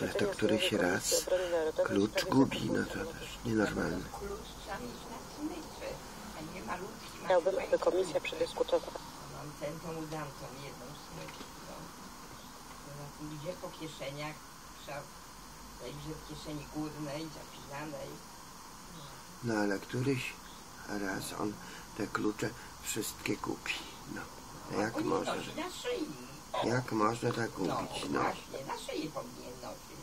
Ale to któryś raz klucz gubi, no to też nienormalne. Chciałbym, aby komisja przedyskutowała. Mam tą dam tą jedną. No. Idzie po kieszeniach, trzeba w kieszeni górnej, zapinanej. No ale któryś raz on te klucze wszystkie kupi. No. Jak On je może? Jak można tak No, kupić? No. właśnie, na szyi powinien nosić.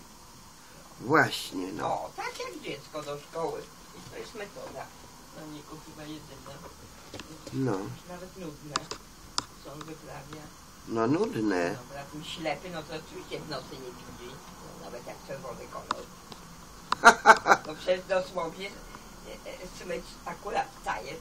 Właśnie, no. O, tak jak dziecko do szkoły. I to jest metoda. No nie chyba jedyna. No. Nawet nudne. Co on wyprawia. No nudne. Dobra, tym ślepy, no to oczywiście w nocy nie widzi. No, nawet jak czerwony kolor. No przecież dosłownie e, e, smycz akurat tajec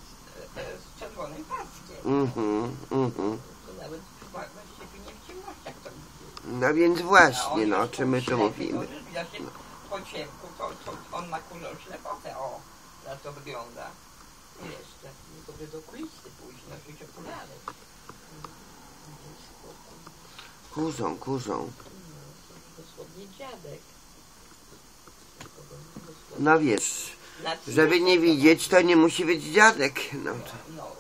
e, z czerwonym paskiem. Mhm, mhm. To nawet chyba właściwie nie w ciemnościach to widzi. No więc właśnie, no o czym my tu mówimy? Widocznie po ciemku, to, to on ma kulą ślepotę, o, na to wygląda. Jeszcze, no to by do kulisty pójść, nosić okulary. Kurzą, kurzą. Dosłownie dziadek. No wiesz, Na żeby nie widzieć, to nie musi być dziadek. No, to.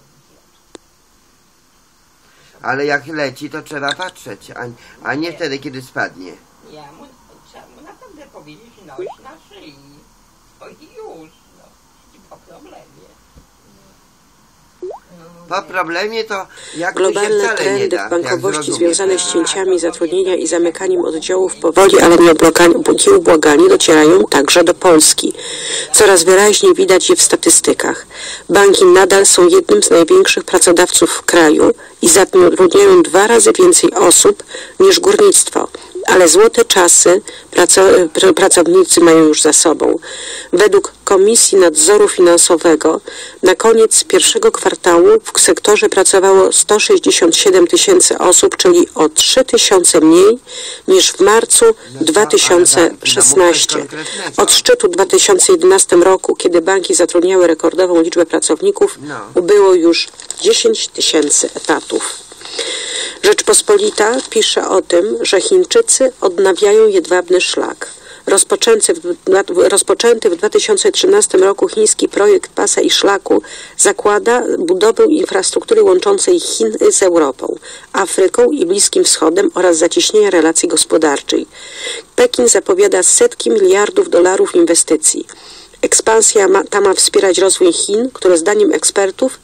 Ale jak leci, to trzeba patrzeć, a, a nie wtedy, kiedy spadnie. ja mu, trzeba mu naprawdę powiedzieć, noś na szyi. To i już, no. I po problemie. Po problemie to jak Globalne trendy da. w bankowości związane z cięciami zatrudnienia i zamykaniem oddziałów powoli, ale nieubłagani, nieubłagani docierają także do Polski. Coraz wyraźniej widać je w statystykach. Banki nadal są jednym z największych pracodawców w kraju i zatrudniają dwa razy więcej osób niż górnictwo. Ale złote czasy praco- pr- pracownicy mają już za sobą. Według Komisji Nadzoru Finansowego na koniec pierwszego kwartału w sektorze pracowało 167 tysięcy osób, czyli o 3 tysiące mniej niż w marcu 2016. Od szczytu 2011 roku, kiedy banki zatrudniały rekordową liczbę pracowników, No. ubyło już 10 tysięcy etatów. Rzeczpospolita pisze o tym, że Chińczycy odnawiają jedwabny szlak. Rozpoczęty w, rozpoczęty w 2013 roku chiński projekt pasa i szlaku zakłada budowę infrastruktury łączącej Chiny z Europą, Afryką i Bliskim Wschodem oraz zacieśnienia relacji gospodarczej. Pekin zapowiada setki miliardów dolarów inwestycji. Ekspansja ma, ta ma wspierać rozwój Chin, które zdaniem ekspertów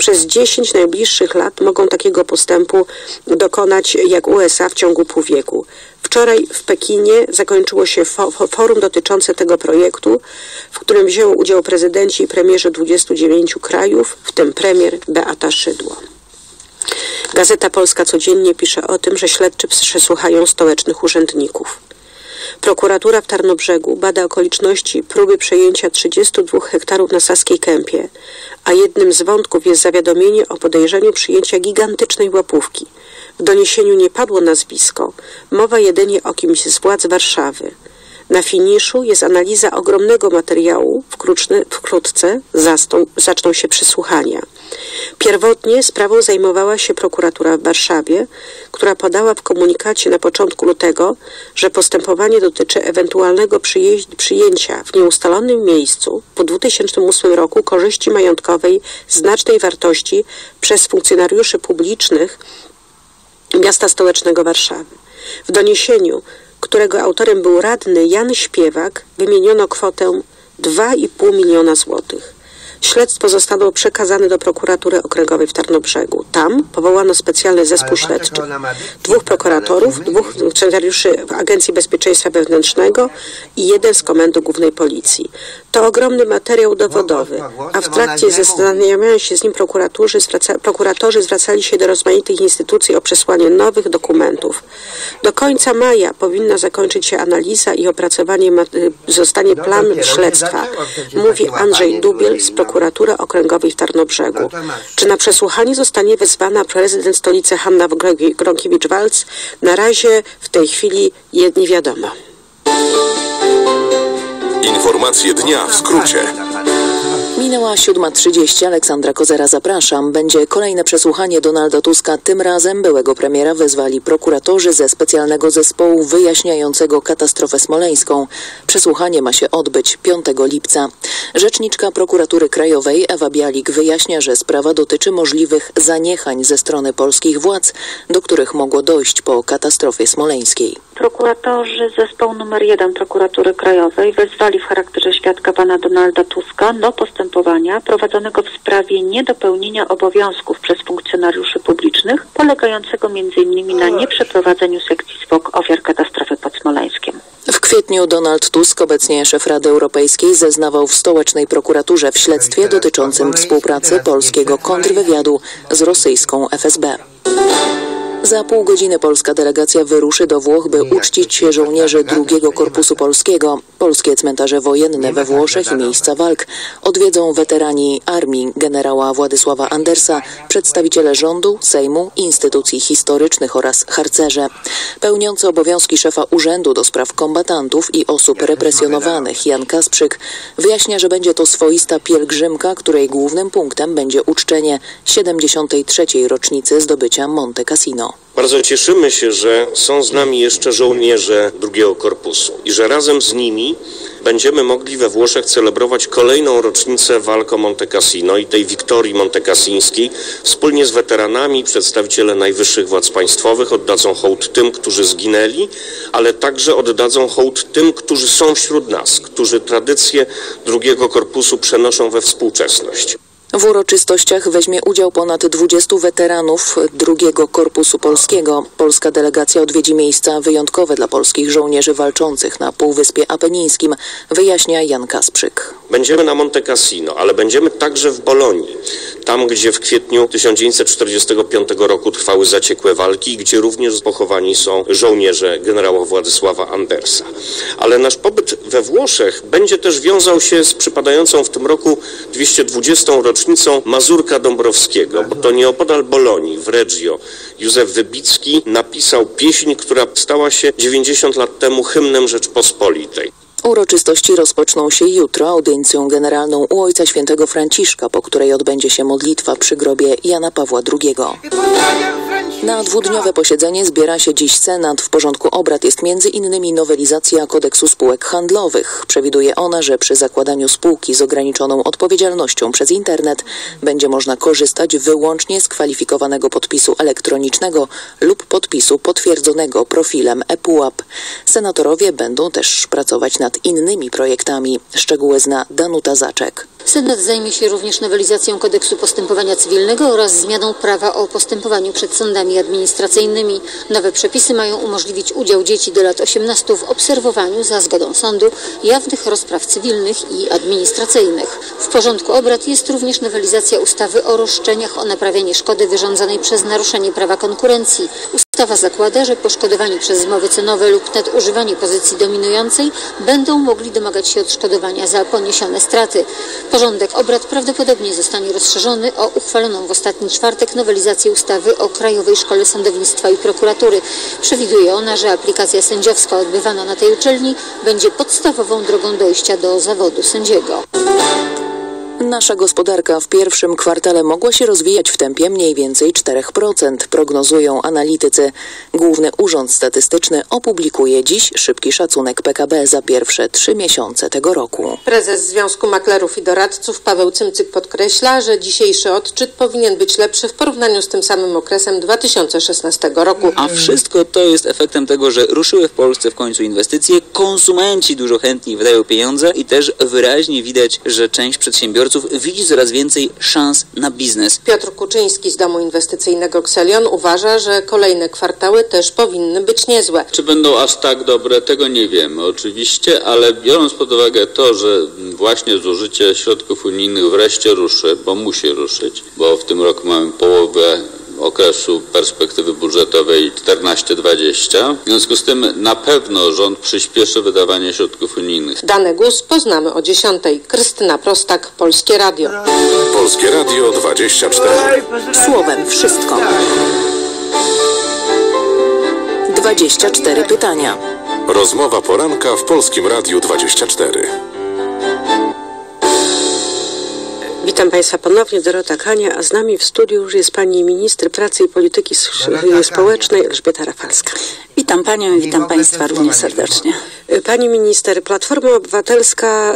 przez 10 najbliższych lat mogą takiego postępu dokonać jak USA w ciągu pół wieku. Wczoraj w Pekinie zakończyło się fo fo- forum dotyczące tego projektu, w którym wzięło udział prezydenci i premierzy 29 krajów, w tym premier Beata Szydło. Gazeta Polska codziennie pisze o tym, że śledczy przesłuchają stołecznych urzędników. Prokuratura w Tarnobrzegu bada okoliczności próby przejęcia 32 hektarów na Saskiej Kępie, a jednym z wątków jest zawiadomienie o podejrzeniu przyjęcia gigantycznej łapówki. W doniesieniu nie padło nazwisko, mowa jedynie o kimś z władz Warszawy. Na finiszu jest analiza ogromnego materiału, wkrótce, zastą, zaczną się przesłuchania. Pierwotnie sprawą zajmowała się prokuratura w Warszawie, która podała w komunikacie na początku lutego, że postępowanie dotyczy ewentualnego przyjęcia w nieustalonym miejscu po 2008 roku korzyści majątkowej znacznej wartości przez funkcjonariuszy publicznych miasta stołecznego Warszawy. W doniesieniu, którego autorem był radny Jan Śpiewak, wymieniono kwotę 2,5 miliona złotych. Śledztwo zostało przekazane do prokuratury okręgowej w Tarnobrzegu. Tam powołano specjalny zespół śledczy. Dwóch prokuratorów, dwóch funkcjonariuszy Agencji Bezpieczeństwa Wewnętrznego i jeden z Komendy Głównej Policji. To ogromny materiał dowodowy, a w trakcie zastanawiania się z nim prokuratorzy, zwraca, prokuratorzy zwracali się do rozmaitych instytucji o przesłanie nowych dokumentów. Do końca maja powinna zakończyć się analiza i opracowanie y, zostanie No plan śledztwa, mówi Andrzej Dubiel z no. prokuratury okręgowej w Tarnobrzegu. No. Czy na przesłuchanie zostanie wezwana prezydent stolicy Hanna Gronki- Gronkiewicz-Waltz? Na razie w tej chwili je- nie wiadomo. Informacje dnia w skrócie. Minęła 7.30. Aleksandra Kozera, zapraszam. Będzie kolejne przesłuchanie Donalda Tuska. Tym razem byłego premiera wezwali prokuratorzy ze specjalnego zespołu wyjaśniającego katastrofę smoleńską. Przesłuchanie ma się odbyć 5 lipca. Rzeczniczka prokuratury krajowej Ewa Bialik wyjaśnia, że sprawa dotyczy możliwych zaniechań ze strony polskich władz, do których mogło dojść po katastrofie smoleńskiej. Prokuratorzy zespołu numer 1 prokuratury krajowej wezwali w charakterze świadka pana Donalda Tuska do postępowania prowadzonego w sprawie niedopełnienia obowiązków przez funkcjonariuszy publicznych, polegającego m.in. na nieprzeprowadzeniu sekcji zwłok ofiar katastrofy pod Smoleńskiem. W kwietniu Donald Tusk, obecnie szef Rady Europejskiej, zeznawał w stołecznej prokuraturze w śledztwie dotyczącym współpracy polskiego kontrwywiadu z rosyjską FSB. Za pół godziny polska delegacja wyruszy do Włoch, by uczcić się żołnierzy drugiego Korpusu Polskiego. Polskie cmentarze wojenne we Włoszech i miejsca walk odwiedzą weterani armii generała Władysława Andersa, przedstawiciele rządu, Sejmu, instytucji historycznych oraz harcerze. Pełniący obowiązki szefa Urzędu do Spraw Kombatantów i Osób Represjonowanych Jan Kasprzyk wyjaśnia, że będzie to swoista pielgrzymka, której głównym punktem będzie uczczenie 73. rocznicy zdobycia Monte Cassino. Bardzo cieszymy się, że są z nami jeszcze żołnierze drugiego korpusu i że razem z nimi będziemy mogli we Włoszech celebrować kolejną rocznicę walk o Monte Cassino i tej wiktorii montekasińskiej. Wspólnie z weteranami przedstawiciele najwyższych władz państwowych oddadzą hołd tym, którzy zginęli, ale także oddadzą hołd tym, którzy są wśród nas, którzy tradycje drugiego korpusu przenoszą we współczesność. W uroczystościach weźmie udział ponad 20 weteranów drugiego Korpusu Polskiego. Polska delegacja odwiedzi miejsca wyjątkowe dla polskich żołnierzy walczących na Półwyspie Apenińskim, wyjaśnia Jan Kasprzyk. Będziemy na Monte Cassino, ale będziemy także w Bolonii, tam gdzie w kwietniu 1945 roku trwały zaciekłe walki, gdzie również pochowani są żołnierze generała Władysława Andersa. Ale nasz pobyt we Włoszech będzie też wiązał się z przypadającą w tym roku 220. rocznicą Mazurka Dąbrowskiego, bo to nieopodal Bolonii, w Reggio, Józef Wybicki napisał pieśń, która stała się 90 lat temu hymnem Rzeczpospolitej. Uroczystości rozpoczną się jutro audiencją generalną u Ojca Świętego Franciszka, po której odbędzie się modlitwa przy grobie Jana Pawła II. Na dwudniowe posiedzenie zbiera się dziś Senat. W porządku obrad jest innymi nowelizacja kodeksu spółek handlowych. Przewiduje ona, że przy zakładaniu spółki z ograniczoną odpowiedzialnością przez internet będzie można korzystać wyłącznie z kwalifikowanego podpisu elektronicznego lub podpisu potwierdzonego profilem ePUAP. Senatorowie będą też pracować nad innymi projektami. Szczegóły zna Danuta Zaczek. Senat zajmie się również nowelizacją kodeksu postępowania cywilnego oraz zmianą prawa o postępowaniu przed sądami administracyjnymi. Nowe przepisy mają umożliwić udział dzieci do lat 18 w obserwowaniu za zgodą sądu jawnych rozpraw cywilnych i administracyjnych. W porządku obrad jest również nowelizacja ustawy o roszczeniach o naprawienie szkody wyrządzonej przez naruszenie prawa konkurencji. Ustawa zakłada, że poszkodowani przez zmowy cenowe lub nadużywanie pozycji dominującej będą mogli domagać się odszkodowania za poniesione straty. Porządek obrad prawdopodobnie zostanie rozszerzony o uchwaloną w ostatni czwartek nowelizację ustawy o Krajowej Szkole Sądownictwa i Prokuratury. Przewiduje ona, że aplikacja sędziowska odbywana na tej uczelni będzie podstawową drogą dojścia do zawodu sędziego. Nasza gospodarka w pierwszym kwartale mogła się rozwijać w tempie mniej więcej 4%, prognozują analitycy. Główny Urząd Statystyczny opublikuje dziś szybki szacunek PKB za pierwsze trzy miesiące tego roku. Prezes Związku Maklerów i Doradców Paweł Cymcyk podkreśla, że dzisiejszy odczyt powinien być lepszy w porównaniu z tym samym okresem 2016 roku. A wszystko to jest efektem tego, że ruszyły w Polsce w końcu inwestycje, konsumenci dużo chętniej wydają pieniądze i też wyraźnie widać, że część przedsiębiorców widzi coraz więcej szans na biznes. Piotr Kuczyński z Domu Inwestycyjnego Xelion uważa, że kolejne kwartały też powinny być niezłe. Czy będą aż tak dobre, tego nie wiemy oczywiście, ale biorąc pod uwagę to, że właśnie zużycie środków unijnych wreszcie ruszy, bo musi ruszyć, bo w tym roku mamy połowę okresu perspektywy budżetowej 14-20. W związku z tym na pewno rząd przyspieszy wydawanie środków unijnych. Dane GUS poznamy o 10. Krystyna Prostak, Polskie Radio. Polskie Radio 24. Słowem wszystko. 24 pytania. Rozmowa poranka w Polskim Radiu 24. Witam Państwa ponownie, Dorota Kania, a z nami w studiu już jest Pani Minister Pracy i Polityki S- Społecznej Elżbieta Rafalska. Witam Panią i witam Państwa również serdecznie. Pani Minister, Platforma Obywatelska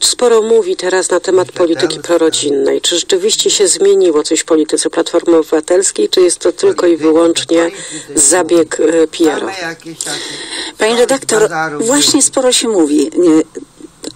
y, sporo mówi teraz na temat polityki prorodzinnej. Czy rzeczywiście się zmieniło coś w polityce Platformy Obywatelskiej, czy jest to tylko i wyłącznie zabieg PR-owy? Pani redaktor, właśnie sporo się mówi.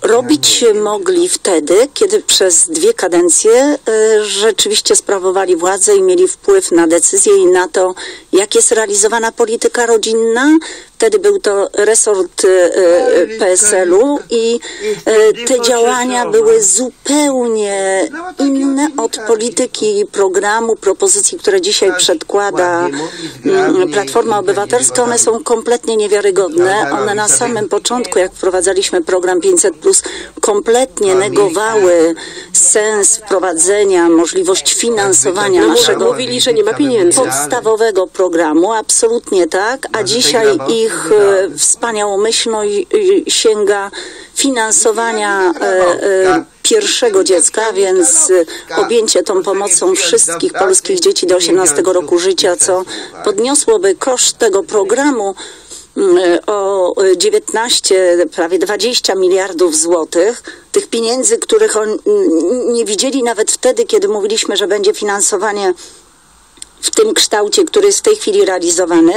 Robić mogli wtedy, kiedy przez dwie kadencje e, rzeczywiście sprawowali władzę i mieli wpływ na decyzje i na to, jak jest realizowana polityka rodzinna. Wtedy był to resort e, e, PSL-u i e, te działania były zupełnie inne od polityki programu, propozycji, które dzisiaj przedkłada mm, Platforma Obywatelska. One są kompletnie niewiarygodne. One na samym początku, jak wprowadzaliśmy program 500, kompletnie negowały sens wprowadzenia, możliwość finansowania No, naszego mówili, że nie ma pieniędzy. podstawowego programu, absolutnie tak, a dzisiaj ich wspaniałomyślność e, sięga finansowania e, e, pierwszego dziecka, więc objęcie tą pomocą wszystkich polskich dzieci do 18 roku życia, co podniosłoby koszt tego programu mm, o 19, prawie 20 miliardów złotych, tych pieniędzy, których on nie widzieli nawet wtedy, kiedy mówiliśmy, że będzie finansowanie w tym kształcie, który jest w tej chwili realizowany.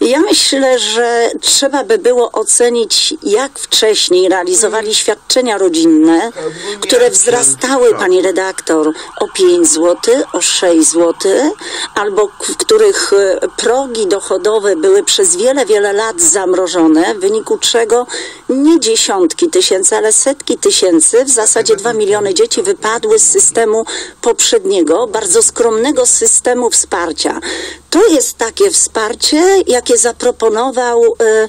Ja myślę, że trzeba by było ocenić, jak wcześniej realizowali świadczenia rodzinne, które wzrastały, pani redaktor, o 5 zł, o 6 zł, albo w których e, progi dochodowe były przez wiele, wiele lat zamrożone, w wyniku czego nie dziesiątki tysięcy, ale setki tysięcy, w zasadzie 2 miliony dzieci wypadły z systemu poprzedniego, bardzo skromnego systemu wsparcia. To jest takie wsparcie, jakie zaproponował e,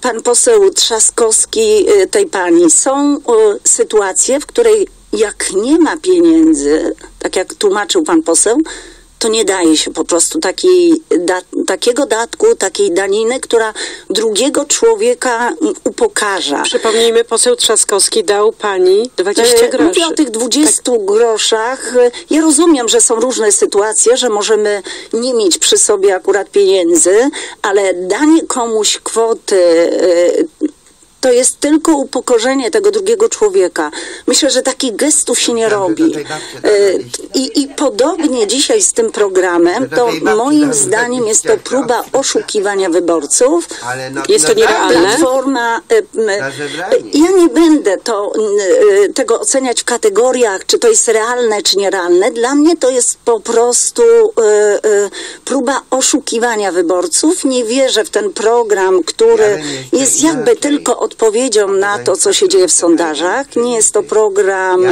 pan poseł Trzaskowski e, tej pani. Są e, sytuacje, w której jak nie ma pieniędzy, tak jak tłumaczył pan poseł, to nie daje się po prostu takiej, da, takiego datku, takiej daniny, która drugiego człowieka upokarza. Przypomnijmy, poseł Trzaskowski dał Pani 20 E, groszy. Mówię o tych 20 groszach. E, Ja rozumiem, że są różne sytuacje, że możemy nie mieć przy sobie akurat pieniędzy, ale danie komuś kwoty e, to jest tylko upokorzenie tego drugiego człowieka. Myślę, że takich gestów się nie robi. E, I, I podobnie dzisiaj z tym programem, to moim zdaniem jest to próba oszukiwania wyborców. Jest to nierealne? Platforma, e, e, ja nie będę to, tego oceniać w kategoriach, czy to jest realne, czy nierealne. Dla mnie to jest po prostu próba oszukiwania wyborców. Nie wierzę w ten program, który jest jakby tylko odpowiedzią na to, co się dzieje w sondażach. Nie jest to program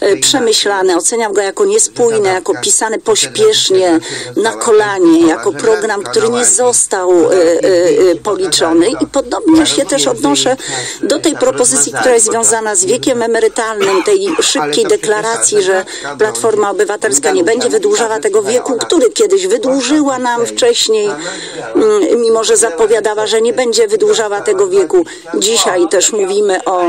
e, przemyślany. Oceniam go jako niespójny, jako pisany pośpiesznie, na kolanie, jako program, który nie został e, e, policzony. I podobnie się też odnoszę do tej propozycji, która jest związana z wiekiem emerytalnym, tej szybkiej deklaracji, że Platforma Obywatelska nie będzie wydłużała tego wieku, który kiedyś wydłużyła nam wcześniej, mm, mimo że zapowiadała, że nie będzie wydłużała tego wieku. Dzisiaj też mówimy o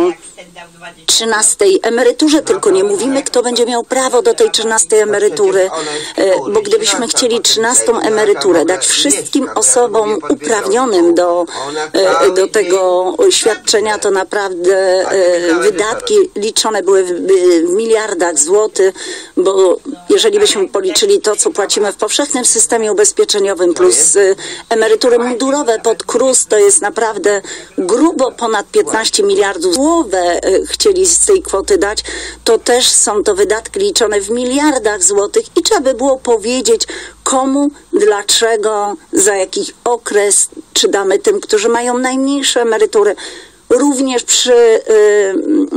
13 emeryturze, tylko nie mówimy, kto będzie miał prawo do tej 13 emerytury, E, bo gdybyśmy chcieli 13 emeryturę dać wszystkim osobom uprawnionym do, e, do tego świadczenia, to naprawdę e, wydatki liczone były w, miliardach złotych, bo jeżeli byśmy policzyli to, co płacimy w powszechnym systemie ubezpieczeniowym plus emerytury mundurowe pod KRUS, to jest naprawdę grubo ponad 15 miliardów. Głowę e, chcieli z tej kwoty dać, to też są to wydatki liczone w miliardach złotych i trzeba by było powiedzieć, komu, dlaczego, za jaki okres, czy damy tym, którzy mają najmniejsze emerytury. Również przy, y,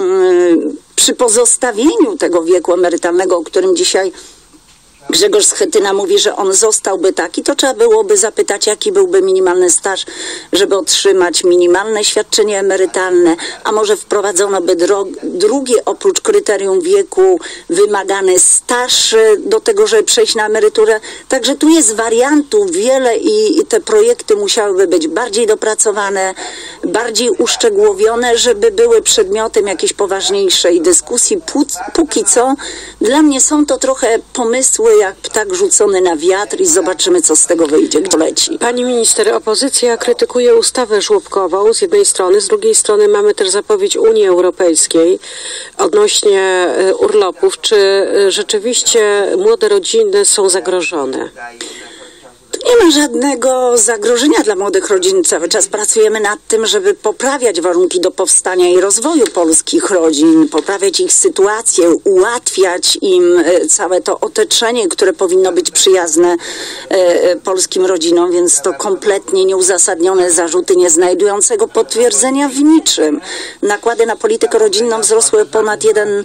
y, przy pozostawieniu tego wieku emerytalnego, o którym dzisiaj Grzegorz Schetyna mówi, że on zostałby taki, to trzeba byłoby zapytać, jaki byłby minimalny staż, żeby otrzymać minimalne świadczenie emerytalne, a może wprowadzono by drugie oprócz kryterium wieku wymagany staż do tego, żeby przejść na emeryturę. Także tu jest wariantów wiele i i te projekty musiałyby być bardziej dopracowane, bardziej uszczegółowione, żeby były przedmiotem jakiejś poważniejszej dyskusji. Pó- Póki co dla mnie są to trochę pomysły jak ptak rzucony na wiatr i zobaczymy, co z tego wyjdzie, kto leci. Pani minister, opozycja krytykuje ustawę żłobkową z jednej strony, z drugiej strony mamy też zapowiedź Unii Europejskiej odnośnie e, urlopów. Czy e, rzeczywiście młode rodziny są zagrożone? Nie ma żadnego zagrożenia dla młodych rodzin. Cały czas pracujemy nad tym, żeby poprawiać warunki do powstania i rozwoju polskich rodzin, poprawiać ich sytuację, ułatwiać im e, całe to otoczenie, które powinno być przyjazne e, e, polskim rodzinom, więc to kompletnie nieuzasadnione zarzuty, nie znajdującego potwierdzenia w niczym. Nakłady na politykę rodzinną wzrosły ponad 1%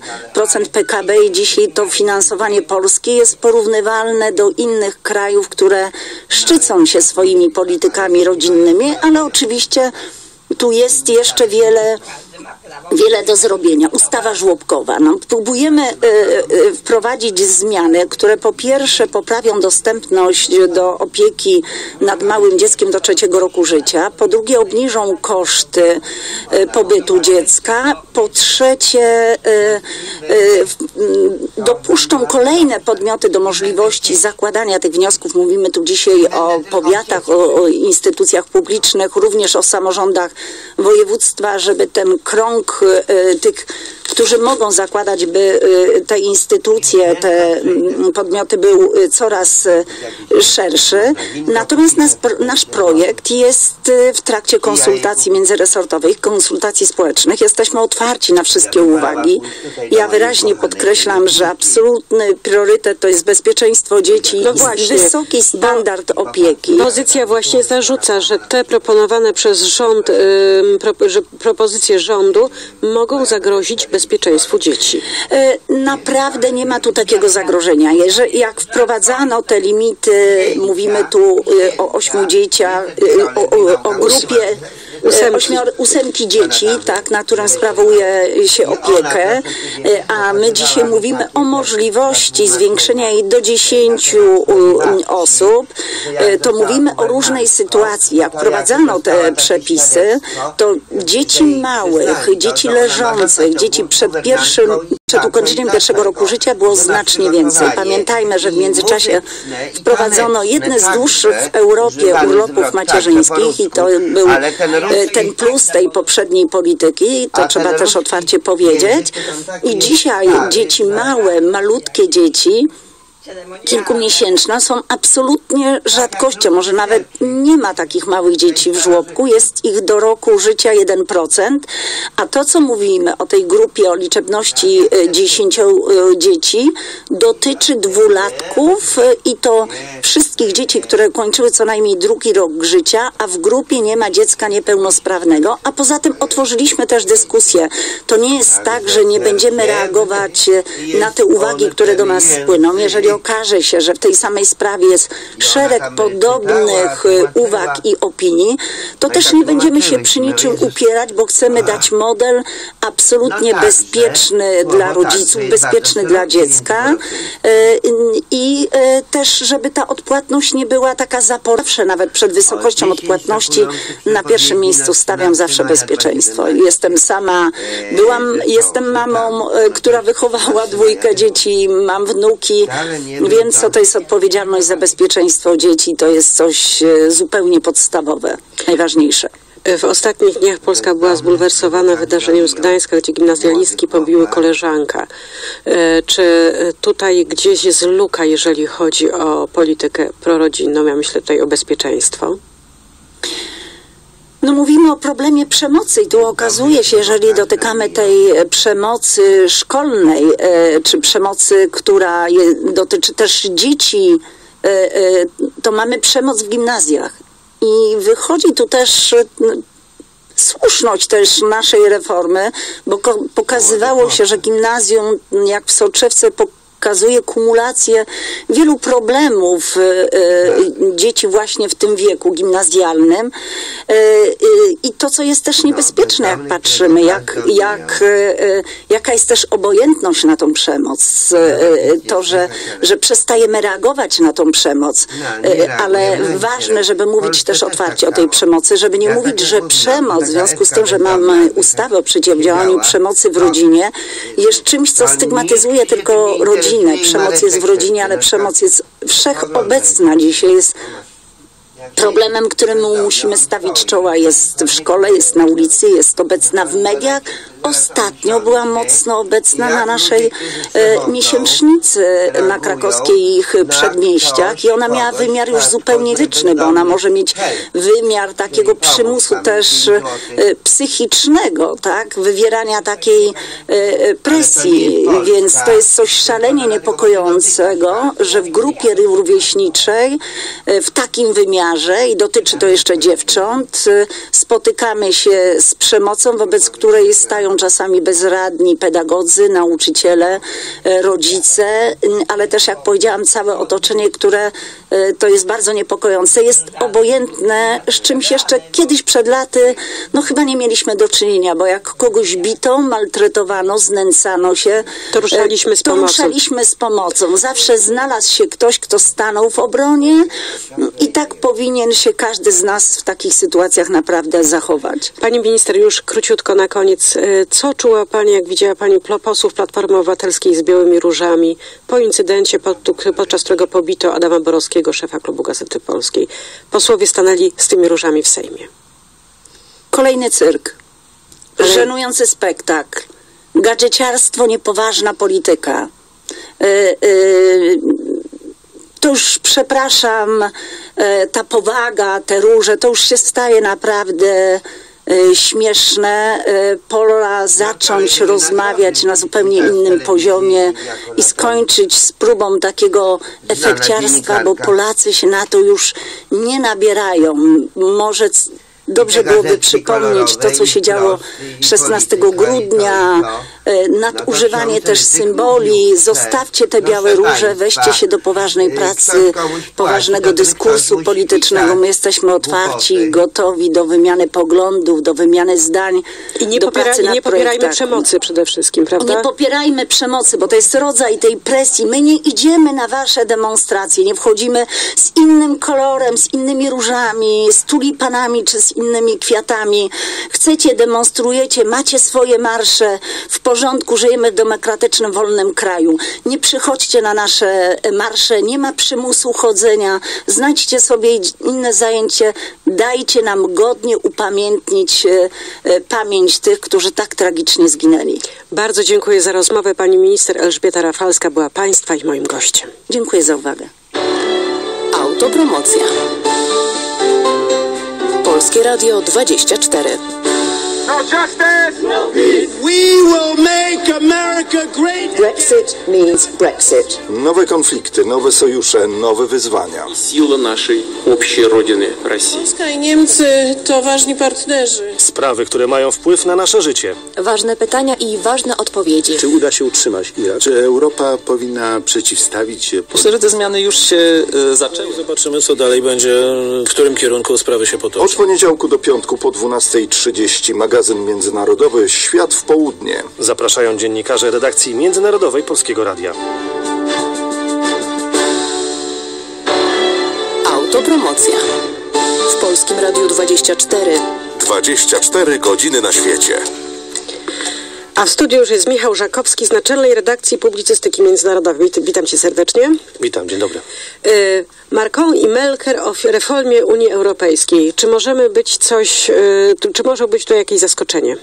PKB i dzisiaj to finansowanie polskie jest porównywalne do innych krajów, które szczycą się swoimi politykami rodzinnymi, ale oczywiście tu jest jeszcze wiele wiele do zrobienia. Ustawa żłobkowa. No, próbujemy e, e, wprowadzić zmiany, które po pierwsze poprawią dostępność do opieki nad małym dzieckiem do trzeciego roku życia, po drugie obniżą koszty e, pobytu dziecka, po trzecie dopuszczą kolejne podmioty do możliwości zakładania tych wniosków. Mówimy tu dzisiaj o powiatach, o, o instytucjach publicznych, również o samorządach województwa, żeby ten krąg e, tych, którzy mogą zakładać, by e, te instytucje, te mm, podmioty był e, coraz e, szerszy. Natomiast nas, nasz projekt jest w trakcie konsultacji międzyresortowych, konsultacji społecznych. Jesteśmy otwarci na wszystkie uwagi. Ja wyraźnie podkreślam, że absolutny priorytet to jest bezpieczeństwo dzieci No i właśnie, wysoki standard opieki. Opozycja właśnie zarzuca, że te proponowane przez rząd, że propozycje rządu mogą zagrozić bezpieczeństwu dzieci. E, Naprawdę nie ma tu takiego zagrożenia. Jak wprowadzano te limity, mówimy tu e, o ośmiu dzieciach, e, o, o, o grupie ośmior, ósemki dzieci, tak, na którym sprawuje się opiekę, e, a my dzisiaj mówimy o możliwości zwiększenia jej do 10 osób, e, to mówimy o różnej sytuacji. Jak wprowadzano te przepisy, to dzieci małych, dzieci leżących, dzieci przed pierwszym, przed ukończeniem pierwszego roku życia było znacznie więcej. Pamiętajmy, że w międzyczasie wprowadzono jedne z dłuższych w Europie urlopów macierzyńskich i to był e, ten plus tej poprzedniej polityki, to trzeba też otwarcie powiedzieć. I dzisiaj dzieci małe, malutkie dzieci, kilkumiesięczne są absolutnie rzadkością. Może nawet nie ma takich małych dzieci w żłobku, jest ich do roku życia 1%, a to, co mówimy o tej grupie, o liczebności e, 10 e, dzieci, dotyczy dwulatków e, i to wszystkich dzieci, które kończyły co najmniej drugi rok życia, a w grupie nie ma dziecka niepełnosprawnego, a poza tym otworzyliśmy też dyskusję. To nie jest tak, że nie będziemy reagować e, na te uwagi, które do nas spłyną. Jeżeli okaże się, że w tej samej sprawie jest szereg podobnych e, uwag i opinii, to też nie będziemy się przy niczym upierać, bo chcemy dać model absolutnie bezpieczny dla rodziców, bezpieczny dla dziecka. e, i e, też, żeby ta odpłatność nie była taka zaporzawsze, nawet przed wysokością odpłatności na pierwszym miejscu stawiam zawsze bezpieczeństwo. Jestem sama, byłam, jestem mamą, która wychowała dwójkę dzieci, mam wnuki, więc co to jest odpowiedzialność za bezpieczeństwo dzieci, to jest coś e, zupełnie podstawowe, najważniejsze. W ostatnich dniach Polska była zbulwersowana wydarzeniem z Gdańska, gdzie gimnazjalistki pobiły koleżanka. E, Czy tutaj gdzieś jest luka, jeżeli chodzi o politykę prorodzinną? Ja myślę tutaj o bezpieczeństwo. No mówimy o problemie przemocy i tu okazuje się, jeżeli dotykamy tej e, przemocy szkolnej, e, czy przemocy, która dotyczy też dzieci, e, to mamy przemoc w gimnazjach. I wychodzi tu też e, słuszność też naszej reformy, bo pokazywało się, że gimnazjum jak w Soczewce pokazuje kumulację wielu problemów e, e, dzieci właśnie w tym wieku gimnazjalnym. E, i to, co jest też niebezpieczne, jak patrzymy, jak, jak, jaka jest też obojętność na tą przemoc, e, to, że, że przestajemy reagować na tą przemoc, ale ważne, żeby mówić też otwarcie o tej przemocy, żeby nie mówić, że przemoc, w związku z tym, że mamy ustawę o przeciwdziałaniu przemocy w rodzinie, jest czymś, co stygmatyzuje tylko rodzinę. Przemoc jest w rodzinie, ale przemoc jest wszechobecna. dzisiaj, jest Problemem, któremu musimy stawić czoła. Jest w szkole, jest na ulicy, jest obecna w mediach. Ostatnio była mocno obecna na naszej e, miesięcznicy na krakowskich przedmieściach i ona miała wymiar już zupełnie ryczny, bo ona może mieć wymiar takiego przymusu też e, psychicznego, tak? Wywierania takiej e, presji, więc to jest coś szalenie niepokojącego, że w grupie rówieśniczej w takim wymiarze i dotyczy to jeszcze dziewcząt, spotykamy się z przemocą, wobec której stają czasami bezradni pedagodzy, nauczyciele, e, rodzice, ale też jak powiedziałam całe otoczenie, które e, to jest bardzo niepokojące, jest obojętne, z czymś jeszcze kiedyś przed laty, no chyba nie mieliśmy do czynienia, bo jak kogoś bito, maltretowano, znęcano się, To ruszaliśmy z to pomocą. ruszaliśmy z pomocą. Zawsze znalazł się ktoś, kto stanął w obronie i tak powinien się każdy z nas w takich sytuacjach naprawdę zachować. Pani minister, już króciutko na koniec. E, Co czuła Pani, jak widziała Pani posłów Platformy Obywatelskiej z białymi różami po incydencie, pod, podczas którego pobito Adama Borowskiego, szefa klubu Gazety Polskiej? Posłowie stanęli z tymi różami w Sejmie. Kolejny cyrk. Żenujący spektakl. Gadżeciarstwo, niepoważna polityka. Y, y, to już przepraszam, e, ta powaga, te róże, to już się staje naprawdę e, śmieszne. E, Pora zacząć rozmawiać na zupełnie innym poziomie i skończyć z próbą takiego efekciarstwa, bo Polacy się na to już nie nabierają. Może dobrze byłoby przypomnieć to, co się działo 16 grudnia, nadużywanie też symboli. Zostawcie te białe róże, weźcie się do poważnej pracy, poważnego dyskursu politycznego. My jesteśmy otwarci, gotowi do wymiany poglądów, do wymiany zdań, I nie, do popiera, pracy i nad nie popierajmy przemocy przede wszystkim, prawda? Nie popierajmy przemocy, bo to jest rodzaj tej presji. My nie idziemy na wasze demonstracje, nie wchodzimy z innym kolorem, z innymi różami, z tulipanami czy z innymi kwiatami. Chcecie, demonstrujecie, macie swoje marsze. W porządku, żyjemy w demokratycznym, wolnym kraju. Nie przychodźcie na nasze marsze, nie ma przymusu chodzenia. Znajdźcie sobie inne zajęcie, dajcie nam godnie upamiętnić e, e, pamięć tych, którzy tak tragicznie zginęli. Bardzo dziękuję za rozmowę. Pani minister Elżbieta Rafalska była Państwa i moim gościem. Dziękuję za uwagę. Autopromocja. Polskie Radio 24. No justice, no peace. We will make America great. Brexit means Brexit. Nowe konflikty, nowe sojusze, nowe wyzwania. Сила нашей общей Родины России. Polska i Niemcy to ważni partnerzy. Sprawy, które mają wpływ na nasze życie. Ważne pytania i ważne odpowiedzi. Czy uda się utrzymać Irak? Czy Europa powinna przeciwstawić się? Myślę, że te zmiany już się e, zaczęły. Zobaczymy, co dalej będzie, w którym kierunku sprawy się potoczą. Od poniedziałku do piątku po 12.30 magazyn międzynarodowy Świat w południe. Zapraszają dziennikarze redakcji Międzynarodowej Polskiego Radia. Autopromocja. W Polskim Radiu 24. 24 godziny na świecie. A w studiu już jest Michał Żakowski z Naczelnej Redakcji Publicystyki Międzynarodowej. Wit- Witam Cię serdecznie. Witam, dzień dobry. Y, Marcon i Melker o reformie Unii Europejskiej. Czy możemy być coś, y, czy może być to jakieś zaskoczenie?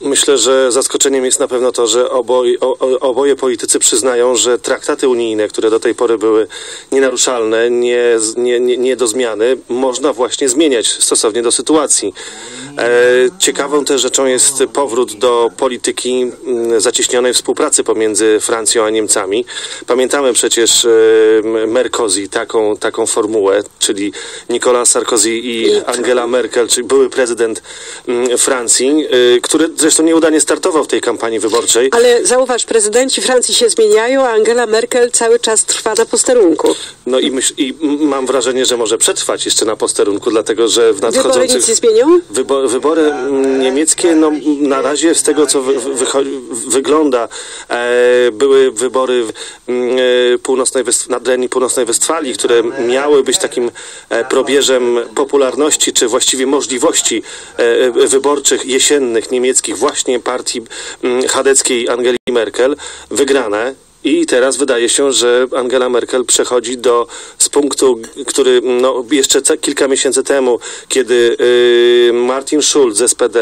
Myślę, że zaskoczeniem jest na pewno to, że oboj, oboje politycy przyznają, że traktaty unijne, które do tej pory były nienaruszalne, nie, nie, nie, do zmiany, można właśnie zmieniać stosownie do sytuacji. E, ciekawą też rzeczą jest powrót do polityki mm, zacieśnionej współpracy pomiędzy Francją a Niemcami. Pamiętamy przecież e, M- Mercosi, tak taką, taką formułę, czyli Nicolas Sarkozy i Angela Merkel, czyli były prezydent mm, Francji, y, który zresztą nieudanie startował w tej kampanii wyborczej. Ale zauważ, prezydenci Francji się zmieniają, a Angela Merkel cały czas trwa na posterunku. No i, myśl, i mam wrażenie, że może przetrwać jeszcze na posterunku, dlatego że w Wybory nadchodzących... nic nie zmienią? Wybo wybory niemieckie, no na razie z tego co wy wygląda, e, były wybory e, północnej West na terenie północnej Westfalii, które miały być takim e, probierzem popularności, czy właściwie możliwości e, e, wyborczych jesiennych niemieckich właśnie partii mm, chadeckiej Angeli Merkel, wygrane. I teraz wydaje się, że Angela Merkel przechodzi do z punktu, który no, jeszcze kilka miesięcy temu, kiedy y, Martin Schulz z SPD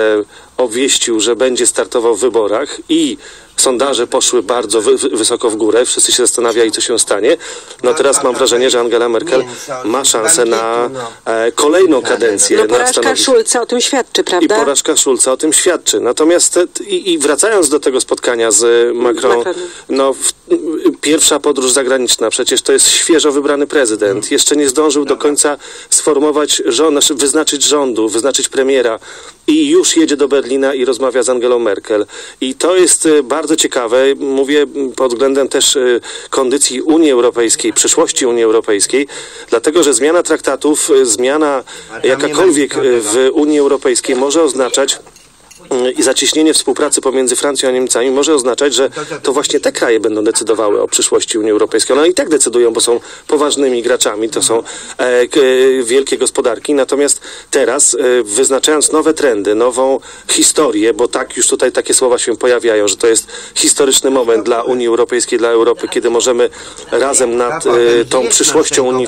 obwieścił, że będzie startował w wyborach i sondaże poszły bardzo wy, wy- wysoko w górę, wszyscy się zastanawiali, co się stanie. No teraz mam wrażenie, że Angela Merkel ma szansę na e, kolejną kadencję No na porażka stanowisku. Schulza o tym świadczy, I prawda? porażka Schulza o tym świadczy. Natomiast e, i, i wracając do tego spotkania z e, Macron, Macronem. no w, pierwsza podróż zagraniczna, przecież to jest świeżo wybrany prezydent. Jeszcze nie zdążył do końca sformować rząd, znaczy wyznaczyć rządu, wyznaczyć premiera i już jedzie do Berlina i rozmawia z Angelą Merkel. I to jest e, bardzo ciekawe, mówię pod względem też e, kondycji Unii Europejskiej, przyszłości Unii Europejskiej, dlatego że zmiana traktatów, e, zmiana jakakolwiek w Unii Europejskiej może oznaczać i zacieśnienie współpracy pomiędzy Francją a Niemcami może oznaczać, że to właśnie te kraje będą decydowały o przyszłości Unii Europejskiej. One i tak decydują, bo są poważnymi graczami, to są e, wielkie gospodarki. Natomiast teraz, e, wyznaczając nowe trendy, nową historię, bo tak już tutaj takie słowa się pojawiają, że to jest historyczny moment dla Unii Europejskiej, dla Europy, kiedy możemy razem nad e, tą przyszłością Unii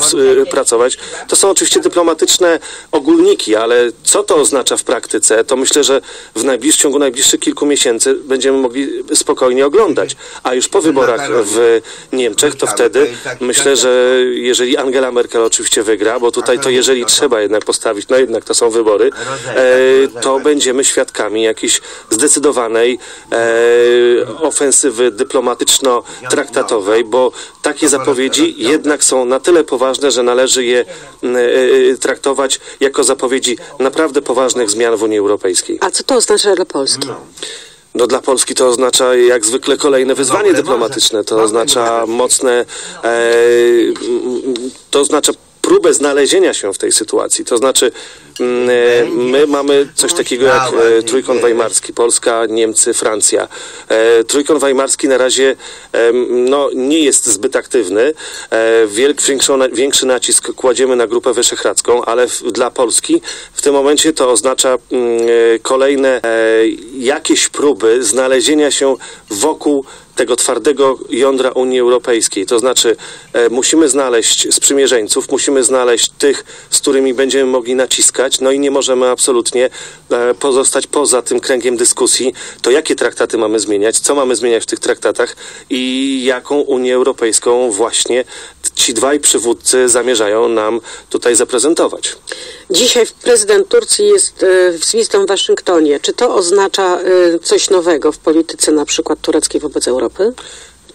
pracować, to są oczywiście dyplomatyczne ogólniki, ale co to oznacza w praktyce, to myślę, że w najbliż, ciągu najbliższych kilku miesięcy będziemy mogli spokojnie oglądać. A już po wyborach w Niemczech, to wtedy myślę, że jeżeli Angela Merkel oczywiście wygra, bo tutaj to jeżeli trzeba jednak postawić, no jednak to są wybory, e, to będziemy świadkami jakiejś zdecydowanej e, ofensywy dyplomatyczno-traktatowej, bo takie zapowiedzi jednak są na tyle poważne, że należy je e, traktować jako zapowiedzi naprawdę poważnych zmian w Unii Europejskiej. A co to oznacza dla Polski? No dla Polski to oznacza jak zwykle kolejne wyzwanie dyplomatyczne. To oznacza mocne, e, to oznacza próbę znalezienia się w tej sytuacji. To znaczy mm, e, my mamy coś takiego jak e, Trójkąt Weimarski, Polska, Niemcy, Francja. E, Trójkąt Weimarski na razie no, nie jest zbyt aktywny. Większy nacisk kładziemy na Grupę Wyszehradzką, ale dla Polski w tym momencie to oznacza mm, kolejne jakieś próby znalezienia się wokół tego twardego jądra Unii Europejskiej. To znaczy e, musimy znaleźć sprzymierzeńców, musimy znaleźć tych, z którymi będziemy mogli naciskać, no i nie możemy absolutnie e, pozostać poza tym kręgiem dyskusji, to jakie traktaty mamy zmieniać, co mamy zmieniać w tych traktatach i jaką Unię Europejską właśnie ci dwaj przywódcy zamierzają nam tutaj zaprezentować. Dzisiaj prezydent Turcji jest e, z wizytą w Waszyngtonie. Czy to oznacza e, coś nowego w polityce na przykład tureckiej wobec Europy? Gruppe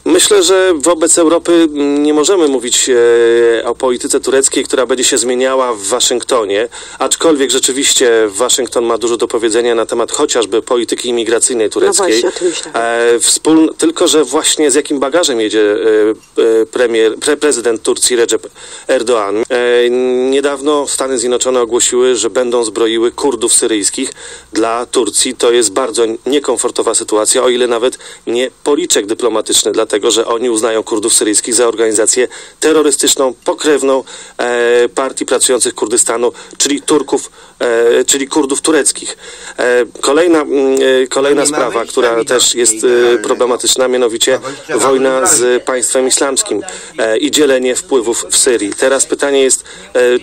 Myślę, że wobec Europy nie możemy mówić e, o polityce tureckiej, która będzie się zmieniała w Waszyngtonie, aczkolwiek rzeczywiście Waszyngton ma dużo do powiedzenia na temat chociażby polityki imigracyjnej tureckiej. właśnie, o tym myślałem. E, wspóln- tylko, że właśnie z jakim bagażem jedzie e, premier, pre, prezydent Turcji Recep Erdoğan. Niedawno Stany Zjednoczone ogłosiły, że będą zbroiły Kurdów syryjskich. Dla Turcji to jest bardzo niekomfortowa sytuacja, o ile nawet nie policzek dyplomatyczny, dlatego że oni uznają Kurdów syryjskich za organizację terrorystyczną, pokrewną e, partii pracujących Kurdystanu, czyli Turków, e, czyli Kurdów tureckich. E, kolejna mm, e, kolejna sprawa, która też jest e, problematyczna, mianowicie wojna z państwem islamskim e, i dzielenie wpływów w Syrii. Teraz pytanie jest,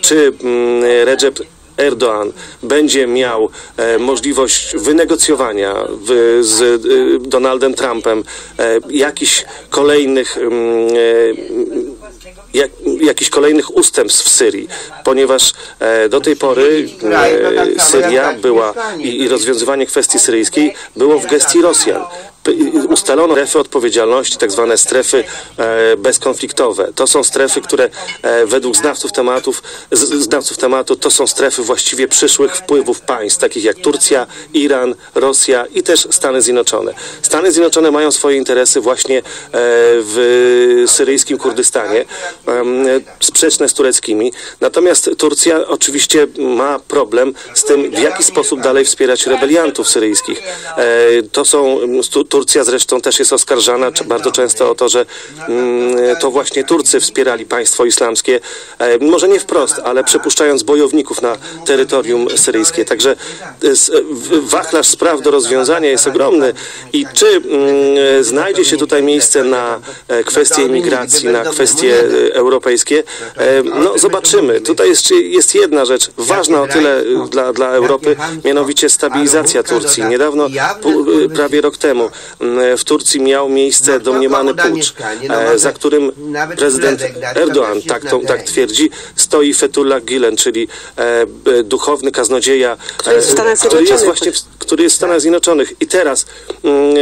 czy mm, Recep Erdoğan będzie miał e, możliwość wynegocjowania w, z e, Donaldem Trumpem e, jakichś kolejnych mm, jak, jakichś kolejnych ustępstw w Syrii, ponieważ e, do tej pory e, Syria była i, i rozwiązywanie kwestii syryjskiej było w gestii Rosjan. Ustalono strefy odpowiedzialności, tak zwane strefy e, bezkonfliktowe. To są strefy, które e, według znawców tematów, znawców tematu, to są strefy właściwie przyszłych wpływów państw, takich jak Turcja, Iran, Rosja i też Stany Zjednoczone. Stany Zjednoczone mają swoje interesy właśnie e, w syryjskim Kurdystanie, sprzeczne z tureckimi. Natomiast Turcja oczywiście ma problem z tym, w jaki sposób dalej wspierać rebeliantów syryjskich. To są, Turcja zresztą też jest oskarżana bardzo często o to, że mm, to właśnie Turcy wspierali państwo islamskie, e, może nie wprost, ale przepuszczając bojowników na terytorium syryjskie. Także e, w- wachlarz spraw do rozwiązania jest ogromny i czy mm, znajdzie się tutaj miejsce na e, kwestie imigracji, na kwestie e, europejskie, e, no zobaczymy. Tutaj jest, jest jedna rzecz ważna o tyle e, dla, dla Europy, mianowicie stabilizacja Turcji. Niedawno, e, prawie rok temu, w Turcji miał miejsce domniemany pucz, e, za którym prezydent Erdoğan, tak, to, tak twierdzi, stoi Fethullah Gülen, czyli e, duchowny kaznodzieja, Który jest w Stanach który jest Zjednoczonych. właśnie w, który jest w Stanach Zjednoczonych. I teraz, mm, e,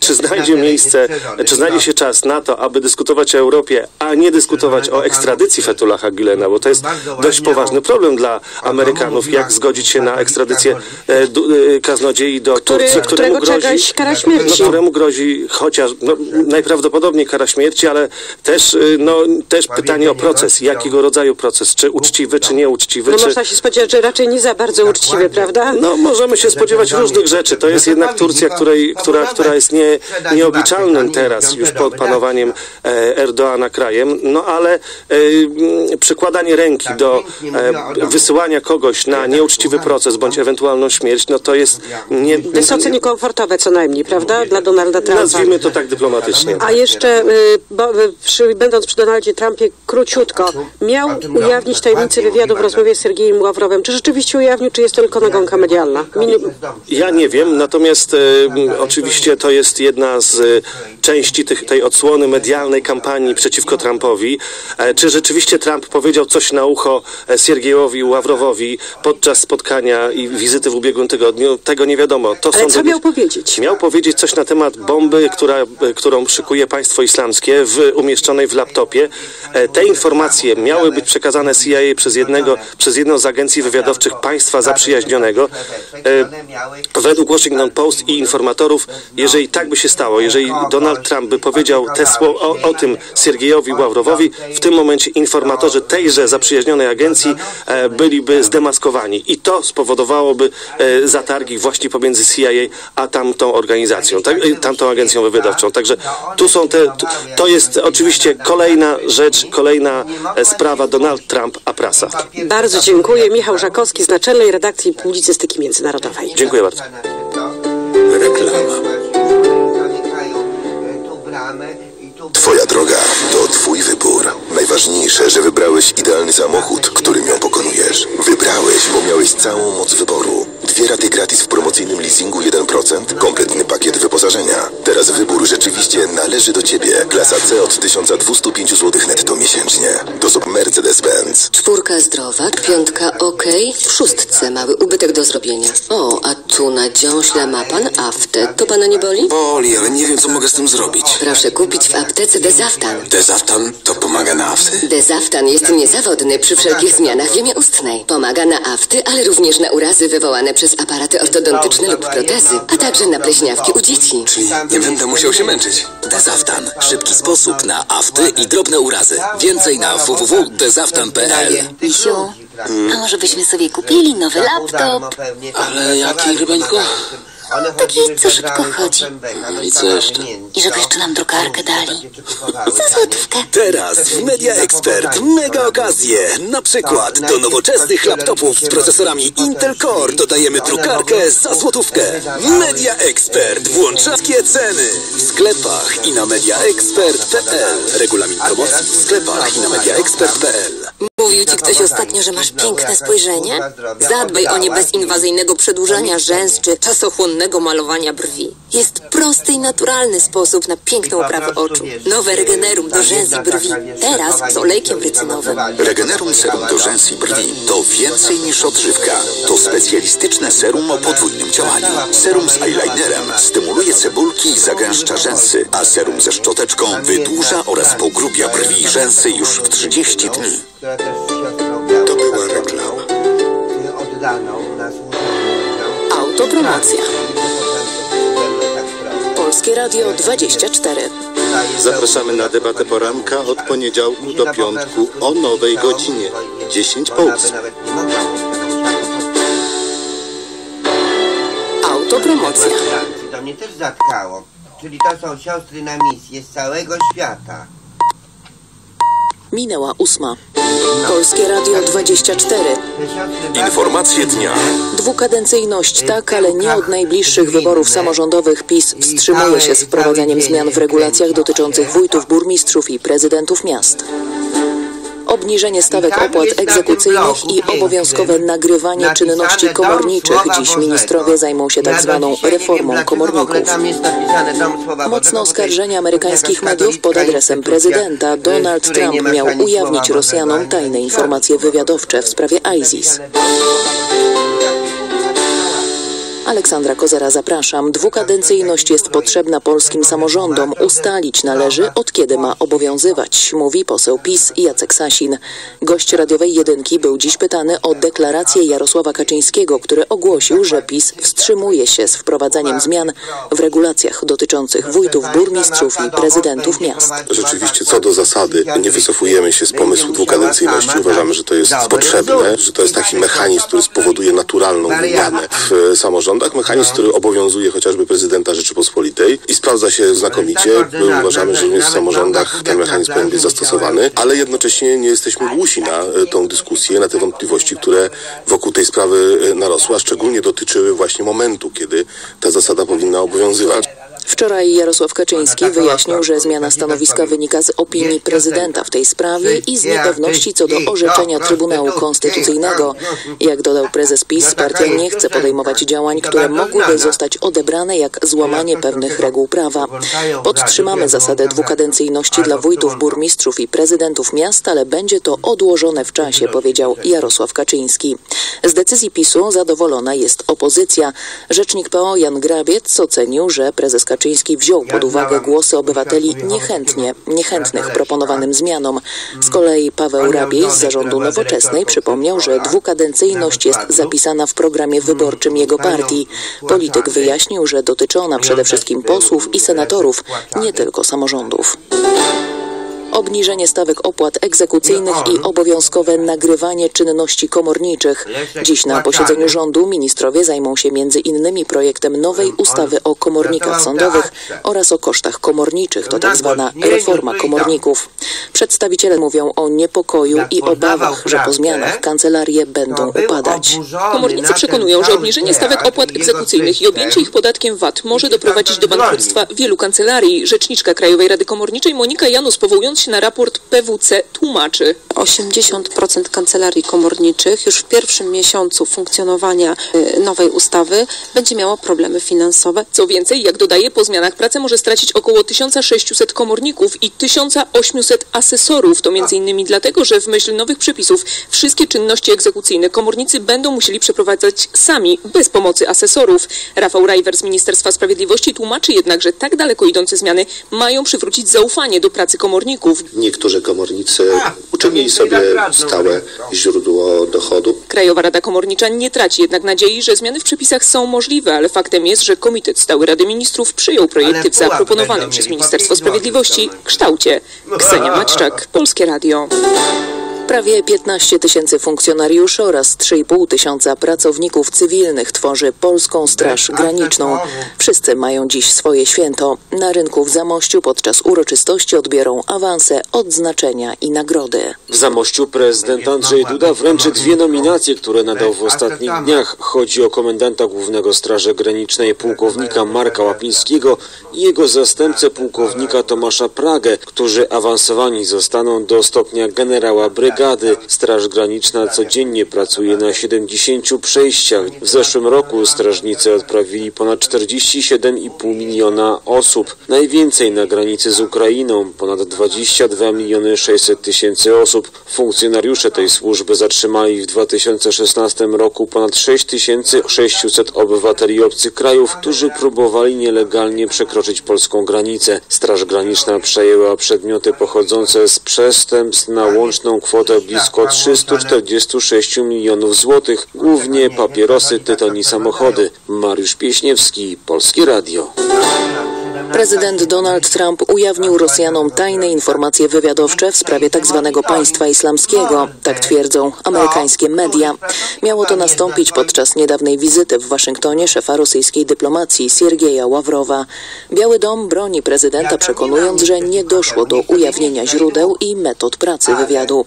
czy znajdzie miejsce, czy znajdzie się czas na to, aby dyskutować o Europie, a nie dyskutować o ekstradycji Fetullaha Gülena, bo to jest dość poważny problem dla Amerykanów, jak zgodzić się na ekstradycję e, e, kaznodziei do Który- Turcji, któremu którego czeka grozi, kara śmierci. Któremu grozi chociaż, no, najprawdopodobniej kara śmierci, ale też, y, no, też pytanie o proces, jakiego rodzaju proces, czy uczciwy, czy nieuczciwy, No czy... można się spodziewać, że raczej nie za bardzo uczciwy, prawda? No, możemy się spodziewać różnych rzeczy. To jest jednak Turcja, której, która, która jest nie, nieobliczalnym teraz już pod panowaniem e, Erdoana krajem, no ale e, przykładanie ręki do e, wysyłania kogoś na nieuczciwy proces bądź ewentualną śmierć, no to jest nie, Wysoce niekomfortowe co najmniej, prawda? Dla Donalda Trumpa. nazwijmy to tak dyplomatycznie. A jeszcze, y, bo, y, przy, będąc przy Donaldzie Trumpie, króciutko, miał ujawnić tajemnicę wywiadu w rozmowie z Sergiejem Ławrowem. Czy rzeczywiście ujawnił, czy jest to tylko nagonka medialna? Minu- Ja nie wiem, natomiast e, oczywiście to jest jedna z e, części tych, tej odsłony medialnej kampanii przeciwko Trumpowi. E, czy rzeczywiście Trump powiedział coś na ucho e, Siergiejowi Ławrowowi podczas spotkania i wizyty w ubiegłym tygodniu? Tego nie wiadomo. To Ale co miał powiedzieć? Miał powiedzieć coś na temat bomby, która, e, którą szykuje państwo islamskie, w, umieszczonej w laptopie. E, Te informacje miały być przekazane CIA przez, jednego, przez jedną z agencji wywiadowczych państwa zaprzyjaźnionego. E, Według Washington Post i informatorów, jeżeli tak by się stało, jeżeli Donald Trump by powiedział te o, o tym Siergiejowi Ławrowowi, w tym momencie informatorzy tejże zaprzyjaźnionej agencji byliby zdemaskowani. I to spowodowałoby zatargi właśnie pomiędzy CIA a tamtą organizacją, tak, e, tamtą agencją wywiadowczą. Także tu są te, tu- to jest oczywiście kolejna rzecz, kolejna e, sprawa Donald Trump a prasa. Bardzo dziękuję. Michał Żakowski z Naczelnej Redakcji Publicystyki Międzynarodowej. Dziękuję bardzo. Twoja droga to Twój wybór. Najważniejsze, że wybrałeś idealny samochód, którym ją pokonujesz. Wybrałeś, bo miałeś całą moc wyboru. Dwie raty gratis w promocyjnym leasingu 1%, kompletny pakiet wyposażenia. Teraz wybór rzeczywiście należy do Ciebie. Klasa C od 1205 zł netto miesięcznie. To są Mercedes-Benz. Czwórka zdrowa, piątka ok, w szóstce mały ubytek do zrobienia. O, a tu na dziąśle ma pan aftę. To pana nie boli? Boli, ale nie wiem, co mogę z tym zrobić. Proszę kupić w aptece Dezaftan. Dezaftan to pomaga na afty? Dezaftan jest niezawodny przy wszelkich zmianach w jamie ustnej. Pomaga na afty, ale również na urazy wywołane przez aparaty ortodontyczne lub protezy, a także na pleśniawki u dzieci. Czyli nie będę musiał się męczyć. Dezaftan. Szybki sposób na afty i drobne urazy. Więcej na www.dezaftan.pl Misiu, a może byśmy sobie kupili nowy laptop? Ale jaki, rybeńko? Taki, co szybko chodzi. No i co jeszcze? I żeby jeszcze nam drukarkę dali. Za złotówkę. Teraz w Media Expert mega okazje. Na przykład do nowoczesnych laptopów z procesorami Intel Core dodajemy drukarkę za złotówkę. Media Expert włącza wszystkie ceny w sklepach i na mediaexpert.pl. Regulamin promocji w sklepach i na mediaexpert.pl. Mówił ci ktoś ostatnio, że masz piękne spojrzenie? Zadbaj o nie bez inwazyjnego przedłużania rzęs czy czasochłonnego malowania brwi. Jest prosty i naturalny sposób na piękną oprawę oczu. Nowe Regenerum do rzęs i brwi. Teraz z olejkiem rycynowym. Regenerum Serum do rzęs i brwi to więcej niż odżywka. To specjalistyczne serum o podwójnym działaniu. Serum z eyelinerem stymuluje cebulki i zagęszcza rzęsy, a serum ze szczoteczką wydłuża oraz pogrubia brwi i rzęsy już w 30 dni. To była reklama. Autopromocja. Polskie Radio 24. Zapraszamy na debatę poranka od poniedziałku do piątku o nowej godzinie 10 po 8. Autopromocja. To mnie też zatkało. Czyli to są siostry na misję z całego świata. Minęła ósma. Polskie Radio 24. Informacje dnia. Dwukadencyjność tak, ale nie od najbliższych wyborów samorządowych PiS wstrzymuje się z wprowadzaniem zmian w regulacjach dotyczących wójtów, burmistrzów i prezydentów miast. Obniżenie stawek opłat egzekucyjnych i obowiązkowe nagrywanie czynności komorniczych. Dziś ministrowie zajmą się tak zwaną reformą komorników. Mocne oskarżenia amerykańskich mediów pod adresem prezydenta. Donald Trump miał ujawnić Rosjanom tajne informacje wywiadowcze w sprawie ISIS. Aleksandra Kozera, zapraszam. Dwukadencyjność jest potrzebna polskim samorządom. Ustalić należy, od kiedy ma obowiązywać, mówi poseł PiS Jacek Sasin. Gość radiowej jedynki był dziś pytany o deklarację Jarosława Kaczyńskiego, który ogłosił, że PiS wstrzymuje się z wprowadzaniem zmian w regulacjach dotyczących wójtów, burmistrzów i prezydentów miast. Rzeczywiście co do zasady nie wycofujemy się z pomysłu dwukadencyjności. Uważamy, że to jest potrzebne, że to jest taki mechanizm, który spowoduje naturalną wymianę w samorządach. Mechanizm, który obowiązuje chociażby prezydenta Rzeczypospolitej i sprawdza się znakomicie. My uważamy, że również w samorządach ten mechanizm powinien być zastosowany, ale jednocześnie nie jesteśmy głusi na tą dyskusję, na te wątpliwości, które wokół tej sprawy e, narosły, a szczególnie dotyczyły właśnie momentu, kiedy ta zasada powinna obowiązywać. Wczoraj Jarosław Kaczyński wyjaśnił, że zmiana stanowiska wynika z opinii prezydenta w tej sprawie i z niepewności co do orzeczenia Trybunału Konstytucyjnego. Jak dodał prezes PiS, partia nie chce podejmować działań, które mogłyby zostać odebrane jak złamanie pewnych reguł prawa. Podtrzymamy zasadę dwukadencyjności dla wójtów, burmistrzów i prezydentów miast, ale będzie to odłożone w czasie, powiedział Jarosław Kaczyński. Z decyzji PiSu zadowolona jest opozycja. Rzecznik PO Jan Grabiec ocenił, że prezes Kaczyński wziął pod uwagę głosy obywateli niechętnie, niechętnych proponowanym zmianom. Z kolei Paweł Rabiej z zarządu Nowoczesnej przypomniał, że dwukadencyjność jest zapisana w programie wyborczym jego partii. Polityk wyjaśnił, że dotyczy ona przede wszystkim posłów i senatorów, nie tylko samorządów. Obniżenie stawek opłat egzekucyjnych i obowiązkowe nagrywanie czynności komorniczych. Dziś na posiedzeniu rządu ministrowie zajmą się między innymi projektem nowej ustawy o komornikach sądowych oraz o kosztach komorniczych. To tak zwana reforma komorników. Przedstawiciele mówią o niepokoju i obawach, że po zmianach kancelarie będą upadać. Komornicy przekonują, że obniżenie stawek opłat egzekucyjnych i objęcie ich podatkiem VAT może doprowadzić do bankructwa wielu kancelarii. Rzeczniczka Krajowej Rady Komorniczej Monika Janus powołując się na raport PWC tłumaczy. 80% kancelarii komorniczych już w pierwszym miesiącu funkcjonowania y, nowej ustawy będzie miało problemy finansowe. Co więcej, jak dodaje, po zmianach pracę może stracić około 1600 komorników i 1800 asesorów. To między innymi dlatego, że w myśl nowych przepisów wszystkie czynności egzekucyjne komornicy będą musieli przeprowadzać sami, bez pomocy asesorów. Rafał Rajwer z Ministerstwa Sprawiedliwości tłumaczy jednak, że tak daleko idące zmiany mają przywrócić zaufanie do pracy komorników. Niektórzy komornicy uczynili sobie stałe źródło dochodu. Krajowa Rada Komornicza nie traci jednak nadziei, że zmiany w przepisach są możliwe, ale faktem jest, że Komitet Stały Rady Ministrów przyjął projekty w zaproponowanym przez Ministerstwo Sprawiedliwości kształcie. Ksenia Maćczak, Polskie Radio. Prawie 15 tysięcy funkcjonariuszy oraz 3,5 tysiąca pracowników cywilnych tworzy Polską Straż Graniczną. Wszyscy mają dziś swoje święto. Na rynku w Zamościu podczas uroczystości odbiorą awanse, odznaczenia i nagrody. W Zamościu prezydent Andrzej Duda wręczy dwie nominacje, które nadał w ostatnich dniach. Chodzi o komendanta głównego Straży Granicznej pułkownika Marka Łapińskiego i jego zastępcę pułkownika Tomasza Pragę, którzy awansowani zostaną do stopnia generała brygady brygady. Straż Graniczna codziennie pracuje na 70 przejściach. W zeszłym roku strażnicy odprawili ponad 47,5 miliona osób. Najwięcej na granicy z Ukrainą, ponad 22 miliony 600 tysięcy osób. Funkcjonariusze tej służby zatrzymali w 2016 roku ponad 6600 obywateli obcych krajów, którzy próbowali nielegalnie przekroczyć polską granicę. Straż Graniczna przejęła przedmioty pochodzące z przestępstw na łączną kwotę blisko 346 milionów złotych, głównie papierosy, tytoń i samochody. Mariusz Pieśniewski, Polskie Radio. Prezydent Donald Trump ujawnił Rosjanom tajne informacje wywiadowcze w sprawie tzw. państwa islamskiego, tak twierdzą amerykańskie media. Miało to nastąpić podczas niedawnej wizyty w Waszyngtonie szefa rosyjskiej dyplomacji Siergieja Ławrowa. Biały Dom broni prezydenta przekonując, że nie doszło do ujawnienia źródeł i metod pracy wywiadu.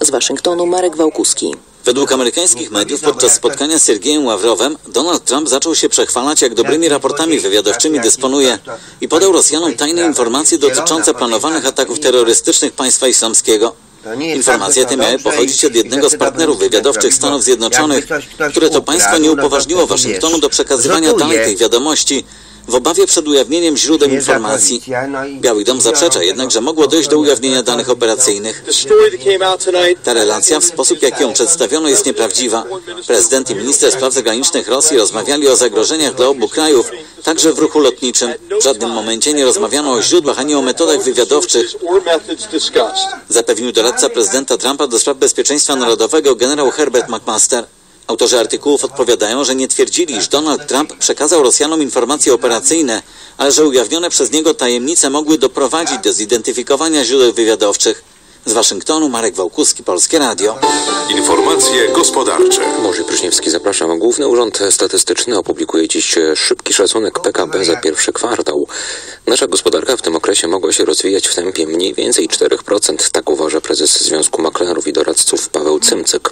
Z Waszyngtonu Marek Wałkuski. Według amerykańskich mediów podczas spotkania z Siergiejem Ławrowem Donald Trump zaczął się przechwalać, jak dobrymi raportami wywiadowczymi dysponuje i podał Rosjanom tajne informacje dotyczące planowanych ataków terrorystycznych państwa islamskiego. Informacje te miały pochodzić od jednego z partnerów wywiadowczych Stanów Zjednoczonych, które to państwo nie upoważniło Waszyngtonu do przekazywania dalej tych wiadomości, w obawie przed ujawnieniem źródeł informacji. Biały Dom zaprzecza jednak, że mogło dojść do ujawnienia danych operacyjnych. Ta relacja, w sposób jaki ją przedstawiono, jest nieprawdziwa. Prezydent i minister spraw zagranicznych Rosji rozmawiali o zagrożeniach dla obu krajów, także w ruchu lotniczym. W żadnym momencie nie rozmawiano o źródłach ani o metodach wywiadowczych. Zapewnił doradca prezydenta Trumpa do spraw bezpieczeństwa narodowego generał Herbert McMaster. Autorzy artykułów odpowiadają, że nie twierdzili, iż Donald Trump przekazał Rosjanom informacje operacyjne, ale że ujawnione przez niego tajemnice mogły doprowadzić do zidentyfikowania źródeł wywiadowczych. Z Waszyngtonu Marek Wałkuski, Polskie Radio. Informacje gospodarcze. Boży Pryszniewski, zapraszam. Główny Urząd Statystyczny opublikuje dziś szybki szacunek PKB za pierwszy kwartał. Nasza gospodarka w tym okresie mogła się rozwijać w tempie mniej więcej 4%, tak uważa prezes Związku Maklerów i Doradców Paweł Cymcyk.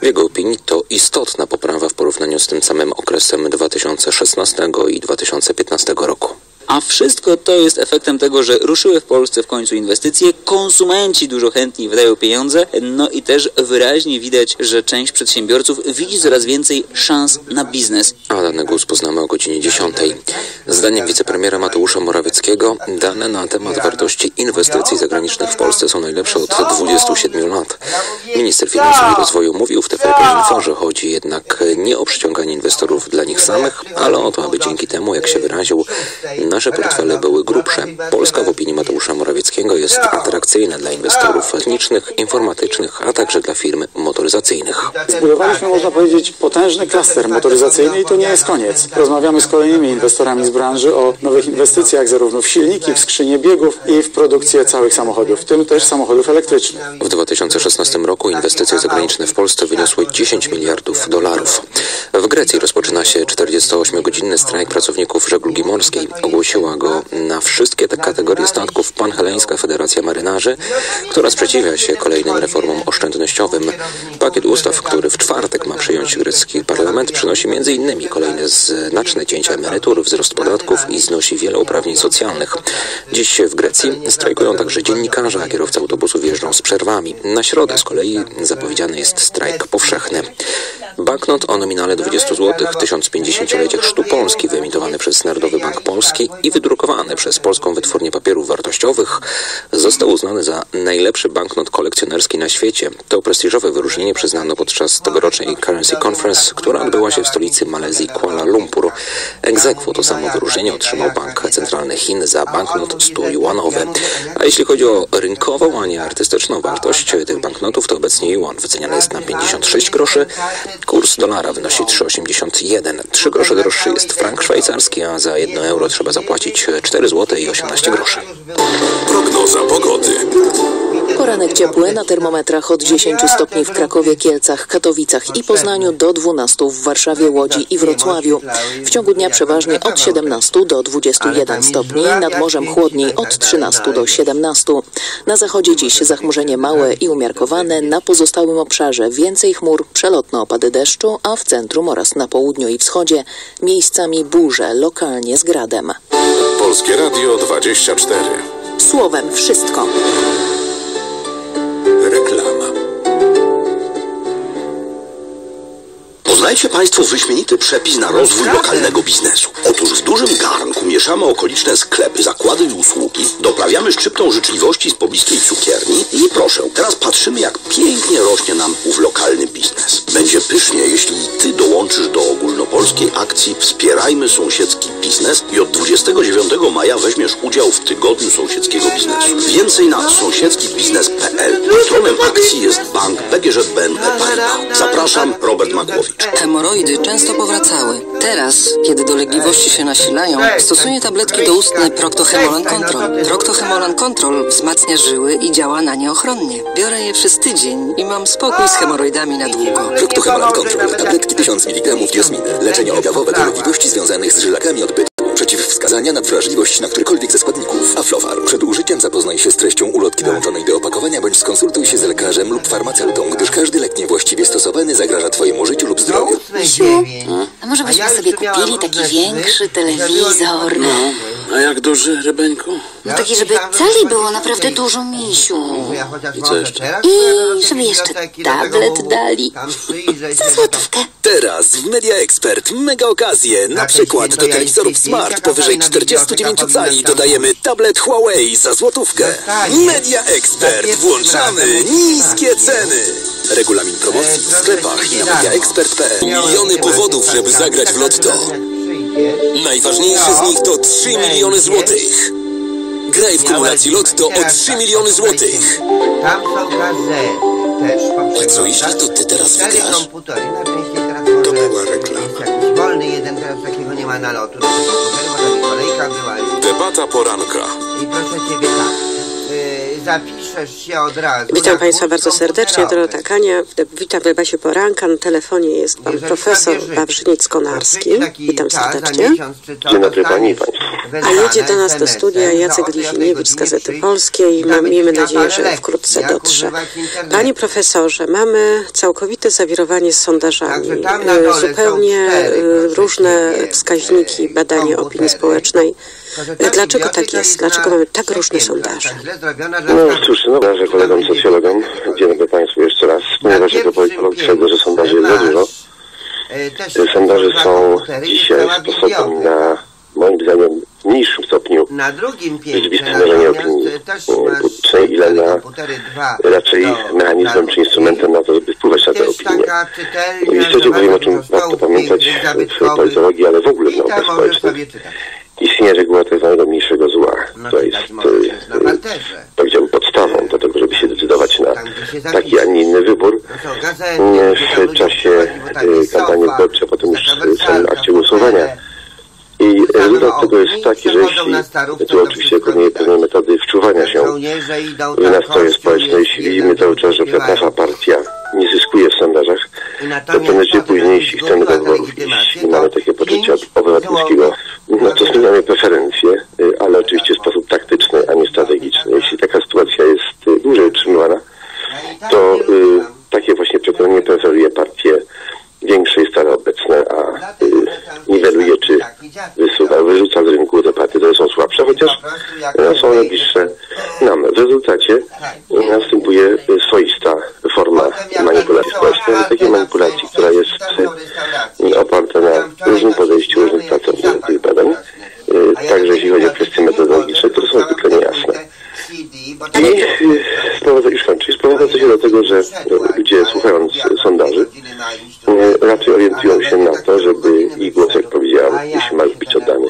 W jego opinii to istotna poprawa w porównaniu z tym samym okresem 2016 i 2015 roku. A wszystko to jest efektem tego, że ruszyły w Polsce w końcu inwestycje, konsumenci dużo chętniej wydają pieniądze, no i też wyraźnie widać, że część przedsiębiorców widzi coraz więcej szans na biznes. A dane GUS poznamy o godzinie 10. Zdaniem wicepremiera Mateusza Morawieckiego dane na temat wartości inwestycji zagranicznych w Polsce są najlepsze od 27 lat. Minister Finansów i Rozwoju mówił w TVP Info, że chodzi jednak nie o przyciąganie inwestorów dla nich samych, ale o to, aby dzięki temu, jak się wyraził, nasze portfele były grubsze. Polska w opinii Mateusza Morawieckiego jest atrakcyjna dla inwestorów technicznych, informatycznych, a także dla firm motoryzacyjnych. Zbudowaliśmy, można powiedzieć, potężny klaster motoryzacyjny i to nie jest koniec. Rozmawiamy z kolejnymi inwestorami z branży o nowych inwestycjach zarówno w silniki, w skrzynie biegów i w produkcję całych samochodów, w tym też samochodów elektrycznych. W 2016 roku inwestycje zagraniczne w Polsce wyniosły 10 miliardów dolarów. W Grecji rozpoczyna się 48-godzinny strajk pracowników żeglugi morskiej. Ogłosiła go na wszystkie te kategorie statków Panheleńska Federacja Marynarzy, która sprzeciwia się kolejnym reformom oszczędnościowym. Pakiet ustaw, który w czwartek ma przyjąć grecki parlament, przynosi m.in. kolejne znaczne cięcia emerytur, wzrost podatków i znosi wiele uprawnień socjalnych. Dziś w Grecji strajkują także dziennikarze, a kierowcy autobusów jeżdżą z przerwami. Na środę z kolei zapowiedziany jest strajk powszechny. Banknot o nominale 20 zł 1050-lecia Chrztu Polski wyemitowany przez Narodowy Bank Polski i wydrukowany przez Polską Wytwórnię Papierów Wartościowych został uznany za najlepszy banknot kolekcjonerski na świecie. To prestiżowe wyróżnienie przyznano podczas tegorocznej Currency Conference, która odbyła się w stolicy Malezji Kuala Lumpur. Egzekwo to samo wyróżnienie otrzymał Bank Centralny Chin za banknot 100 juanowy. A jeśli chodzi o rynkową, a nie artystyczną wartość tych banknotów, to obecnie yuan wyceniany jest na 56 groszy, Kurs dolara wynosi 3,81. 3 grosze droższy jest frank szwajcarski, a za 1 euro trzeba zapłacić 4 zł i 18 groszy. Prognoza pogody. Poranek ciepły na termometrach od 10 stopni w Krakowie, Kielcach, Katowicach i Poznaniu do 12 w Warszawie, Łodzi i Wrocławiu. W ciągu dnia przeważnie od 17 do 21 stopni, nad morzem chłodniej od 13 do 17. Na zachodzie dziś zachmurzenie małe i umiarkowane, na pozostałym obszarze więcej chmur, przelotne opady deszczu, a w centrum oraz na południu i wschodzie miejscami burze, lokalnie z gradem. Polskie Radio 24. Słowem wszystko. Reklama. Poznajcie Państwo wyśmienity przepis na rozwój lokalnego biznesu. Otóż w dużym garnku mieszamy okoliczne sklepy, zakłady i usługi, doprawiamy szczyptą życzliwości z pobliskiej cukierni i proszę, teraz patrzymy jak pięknie rośnie nam ów lokalny biznes. Będzie pysznie, jeśli Ty dołączysz do ogólnopolskiej akcji Wspierajmy sąsiedzki biznes i od 29 maja weźmiesz udział w Tygodniu Sąsiedzkiego Biznesu. Więcej na sąsiedzkibiznes.pl. Patronem akcji jest bank PGŻ BNP Paribas. Zapraszam, Robert Makłowicz. Hemoroidy często powracały. Teraz, kiedy dolegliwości się nasilają, stosuję tabletki doustne Proctohemolan Control. Proctohemolan Control wzmacnia żyły i działa na nie ochronnie. Biorę je przez tydzień i mam spokój z hemoroidami na długo. Proctohemolan Control. Tabletki 1000 mg diosminy. Leczenie objawowe dolegliwości związanych z żylakami odbytu. Przeciwwskazania na wrażliwość na którykolwiek ze składników. Aflofar. Przed użyciem zapoznaj się z treścią ulotki dołączonej do opakowania bądź skonsultuj się z lekarzem lub farmaceutą, gdyż każdy lek niewłaściwie stosowany zagraża Twojemu życiu lub zdrowiu. Misiu, a może byśmy sobie kupili taki większy telewizor? No, a jak duży, Rybeńku? No taki, żeby cali było naprawdę dużo, Misiu. I co jeszcze? I żeby jeszcze tablet dali. Za złotówkę. Teraz w Media Expert mega okazje. Na przykład do telewizorów smart powyżej 49 cali dodajemy tablet Huawei za złotówkę. Media Expert. Włączamy niskie ceny. Regulamin promocji w sklepach i na mediaexpert.pl. Miliony powodów, żeby zagrać w lotto. Najważniejszy z nich to 3 miliony złotych. Graj w kumulacji lotto o 3 miliony złotych. A co jeśli to ty teraz wygrasz? To była reklama. Wolny jeden, teraz ma nalotu. Tam i kolejka była. i- Debata poranka. I proszę Ciebie tak, yy, zapiszesz się od razu. Witam Państwa bardzo serdecznie. Dorota Kania. Witam w debacie poranka. Na telefonie jest Pan Jeżeli Profesor taki Witam serdecznie. Dzień dobry Pani i Państwu. A jedzie do nas do studia Jacek Lichiniewicz z Gazety Polskiej mamy miejmy nadzieję, że wkrótce dotrze. Panie Profesorze, mamy całkowite zawirowanie z sondażami. Są Zupełnie proszę różne wskaźniki badania opinii społecznej. Dlaczego tak jest? Dlaczego mamy tak różne sondaże? tak źle zrobiona, że No cóż, no że kolegom socjologom, dzień dobry Państwu jeszcze raz, ponieważ jako politolog twierdzę, że sondaży jest za dużo. Sondaże są dzisiaj sposobem na, moim zdaniem, w mniejszym stopniu Na drugim piętrze natomiast opinii ile na raczej mechanizmem czy instrumentem na to, żeby wpływać na te opinie. istocie że powiem o czym warto pamiętać w politologii, ale w ogóle w naukach możesz społecznych. Istnieje reguła tak zwanego mniejszego zła. No To jest, na e, parterze. powiedziałbym, podstawą do tego, żeby się decydować na taki, a nie inny wybór. W czasie jest kampanii wyborczej, potem już w samym akcie głosowania. I rezultat tego jest taki, że jeśli, tu oczywiście pewnie pewnej metody wczuwania się. W nastroje społeczne, jeśli widzimy cały czas, że nasza partia nie zyskuje w sondażach, to czy później, jeśli chcemy do wyborów iść i mamy takie poczucie obywatelskiego, no to zmieniamy preferencje, y, ale oczywiście w sposób taktyczny, a nie strategiczny. Jeśli taka sytuacja jest y, dłużej utrzymywana, to y, takie właśnie przekonanie preferuje partie większej stale obecne, a y, niweluje czy wysuwa, wyrzuca z rynku te partie, które są słabsze, chociaż y, są one bliższe nam. W rezultacie y, następuje y, swoista forma manipulacji społecznej, takiej manipulacji, która jest y, oparta na różnym podejściu różnych pracowników tych badań. Y, Także jeśli chodzi o kwestie metodologiczne, które są zwykle niejasne. I y, sprowadza, już kończę, sprowadza to się do tego, że ludzie słuchając sondaży y, raczej orientują się na to, żeby ich głos, jak powiedziałam, jeśli ma już być oddany,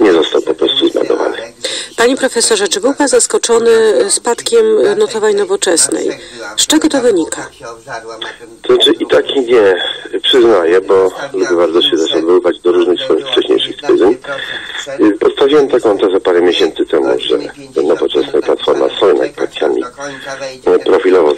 nie został po prostu zmarnowany. Panie Profesorze, czy był Pan zaskoczony spadkiem notowań nowoczesnej? Z czego to wynika? To znaczy i tak i nie przyznaję, bo lubię bardzo się też odwoływać do różnych swoich wcześniejszych. Y, Postawiłem taką tezę parę miesięcy temu, że nowoczesna platforma są jednak partiami profilowo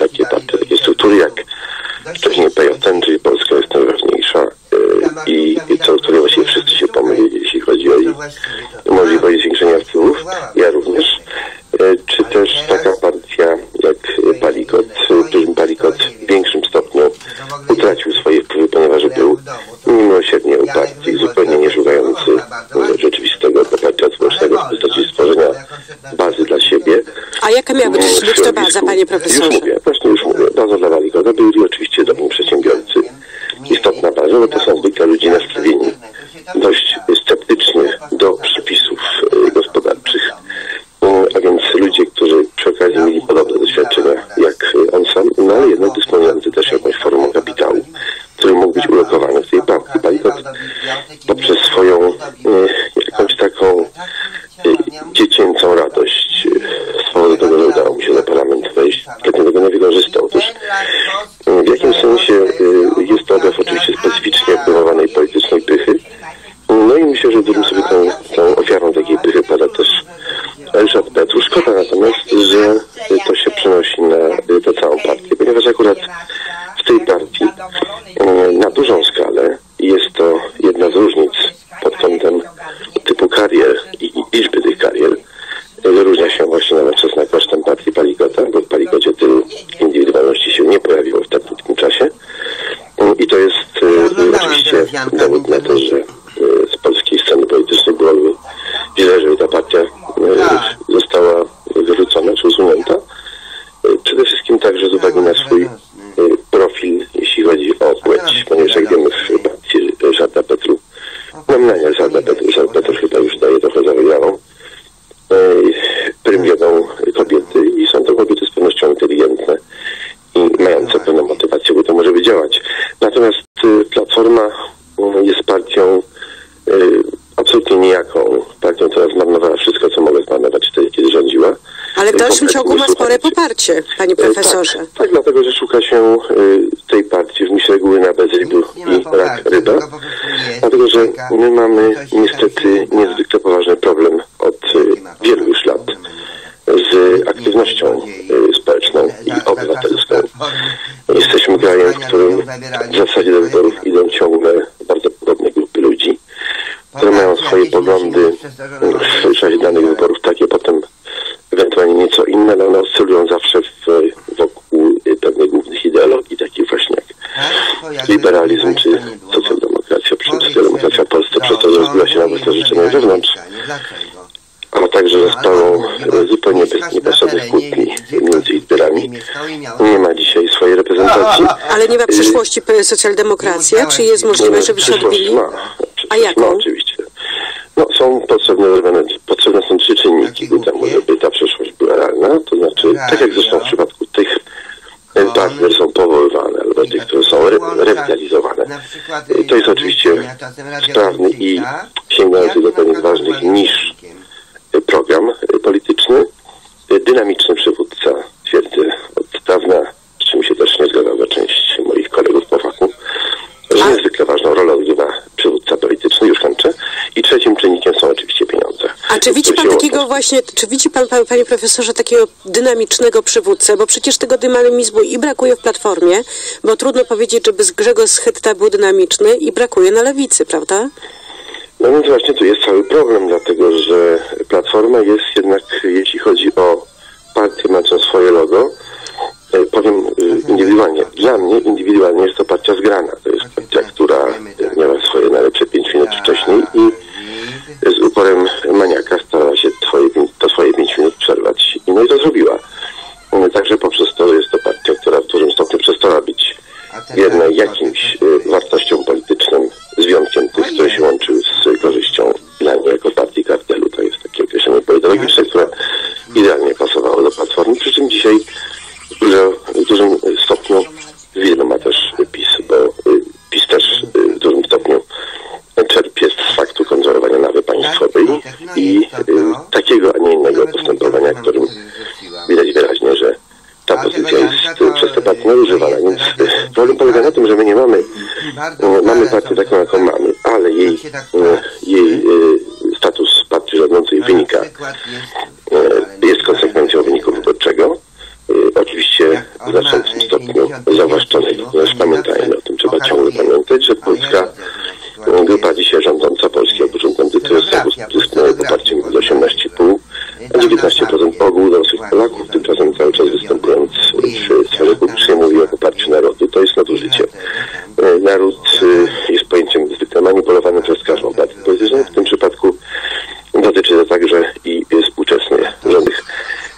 результате A jaka miałaby być to baza, panie Już profesorze? mówię, właśnie już mówię. Baza dla Walikota byli oczywiście drobni przedsiębiorcy. Istotna baza, bo to są zwykle ludzie nastawieni dość sceptycznie do przepisów e, gospodarczych. E, A więc ludzie, którzy przy okazji mieli podobne doświadczenia jak e, on sam, no ale jednak dysponujący też jakąś formą kapitału, który mógł być ulokowany w tej partii. Walikot poprzez swoją e, jakąś taką e, dziecięcą radość e, z powodu tego, że udało mu się do parlamentu wejść, dlatego tego nie wykorzystał. Otóż e, w jakimś sensie e, jest to objaw oczywiście specyficznie obdarowanej politycznej pychy. No i myślę, że gdybym sobie tą, tą ofiarą takiej pychy pada też Ryszard Petru. Szkoda natomiast, że to się przenosi na e, tę całą partię, ponieważ akurat w tej partii e, na dużą skalę jest to jedna z różnic pod kątem typu karier i i liczby tych karier. Wyróżnia się właśnie nowoczesna kosztem partii Palikota, bo w Palikocie tylu indywidualności się nie pojawiło w tak krótkim czasie. E, I to jest e, oczywiście dowód na to, że e, z polskiej sceny politycznej byłoby źle, żeby ta partia e, została wyrzucona czy usunięta. E, Przede wszystkim także z uwagi na swój e, profil, jeśli chodzi o płeć, ponieważ jak wiemy w partii Ryszarda Petru, nominalnie Ryszarda Petru, Ryszard Petru chyba już daje trochę za wygraną, e, premiował kobiety i są to kobiety z pewnością inteligentne i mające pewną motywację, bo to może wydziałać. Natomiast e, Platforma e, jest partią e, absolutnie nijaką, partią, która zmarnowała wszystko, co mogła zmarnować wtedy, kiedy rządziła. Ale w dalszym Kompletnie ciągu ma spore poparcie, panie profesorze. tak, tak, dlatego, że szuka się y, tej partii w myśl reguły na bez rybu i rak ryba. Dlatego, że my mamy niestety niezwykle poważny problem od y, wielu już lat z aktywnością y, społeczną i obywatelską. Jesteśmy krajem, w którym w zasadzie do wyborów idą ciągle bardzo podobne grupy ludzi, które mają swoje poglądy w czasie danych wyborów takie potem ewentualnie nieco inne, ale one oscylują zawsze w, wokół y, pewnych głównych ideologii, takich właśnie jak liberalizm czy socjaldemokracja, przy czym socjaldemokracja w Polsce przez to, że rozbiła się na własne życzenia wewnątrz, a także zostało zupełnie bez niepotrzebnych kłótni między liderami. Nie ma dzisiaj swojej reprezentacji. Ale nie ma przyszłości socjaldemokracja? Czy jest możliwe, żeby się odbili? ma. A jaką? No oczywiście. No, są potrzebne, potrzebne są trzy czynniki ku temu, żeby ta przyszłość była realna. To znaczy, tak jak zresztą w przypadku tych e, partii, które są powoływane, albo tych, które są re, rewitalizowane. To jest oczywiście sprawny i sięgający do pewnych ważnych niż e, program e, polityczny. E, Dynamiczny przywódca, twierdzę od dawna, z czym się też nie zgadzała część moich kolegów po fachu, że niezwykle ważną rolę odgrywa przywódca polityczny, już kończę. I trzecim czynnikiem są oczywiście pieniądze. A czy widzi To pan się takiego właśnie, czy widzi pan, pan, panie profesorze, takiego dynamicznego przywódcę? Bo przecież tego dynamizmu i brakuje w Platformie, bo trudno powiedzieć, żeby Grzegorz Schetyta był dynamiczny i brakuje na lewicy, prawda? No więc właśnie tu jest cały problem, dlatego że Platforma jest jednak, jeśli chodzi o partię mającą swoje logo, e, powiem e, indywidualnie. Dla mnie indywidualnie jest to partia zgrana. To jest partia, która e, miała swoje najlepsze pięć minut wcześniej i z uporem maniaka starała się twoje, to swoje pięć minut przerwać. I No i to zrobiła. Także poprzez to jest to partia, która w dużym stopniu przestała być wierna jakimś e, wartościom politycznym, z wyjątkiem tych, które się łączyły z korzyścią dla niej jako partii kartelu. To jest takie określenie politologiczne, które idealnie pasowało do Platformy, przy czym dzisiaj w, dużo, w dużym stopniu wielu ma też PiS, bo y, PiS też y, w dużym stopniu czerpie z faktu kontrolowania nawy państwowej i y, takiego, a nie innego postępowania, którym widać wyraźnie, że ta pozycja jest przez te partie nadużywana. Więc y, problem polega na tym, że my nie mamy, y, mamy partię taką, jaką mamy, ale jej, y, jej y, status partii rządzącej wynika, jest konsekwencją wyniku wyborczego. Oczywiście w znaczącym stopniu zawłaszczonego. Natomiast pamiętajmy o tym, trzeba ciągle pamiętać, że Polska grupa dzisiaj 19% ogół dorosłych Polaków, tymczasem cały czas występując w sferze publicznej, mówi o poparciu narodu. To jest nadużycie. E, naród e, jest pojęciem zwykle manipulowanym przez każdą partię polityczną. W tym przypadku dotyczy to także i współczesnych rządów.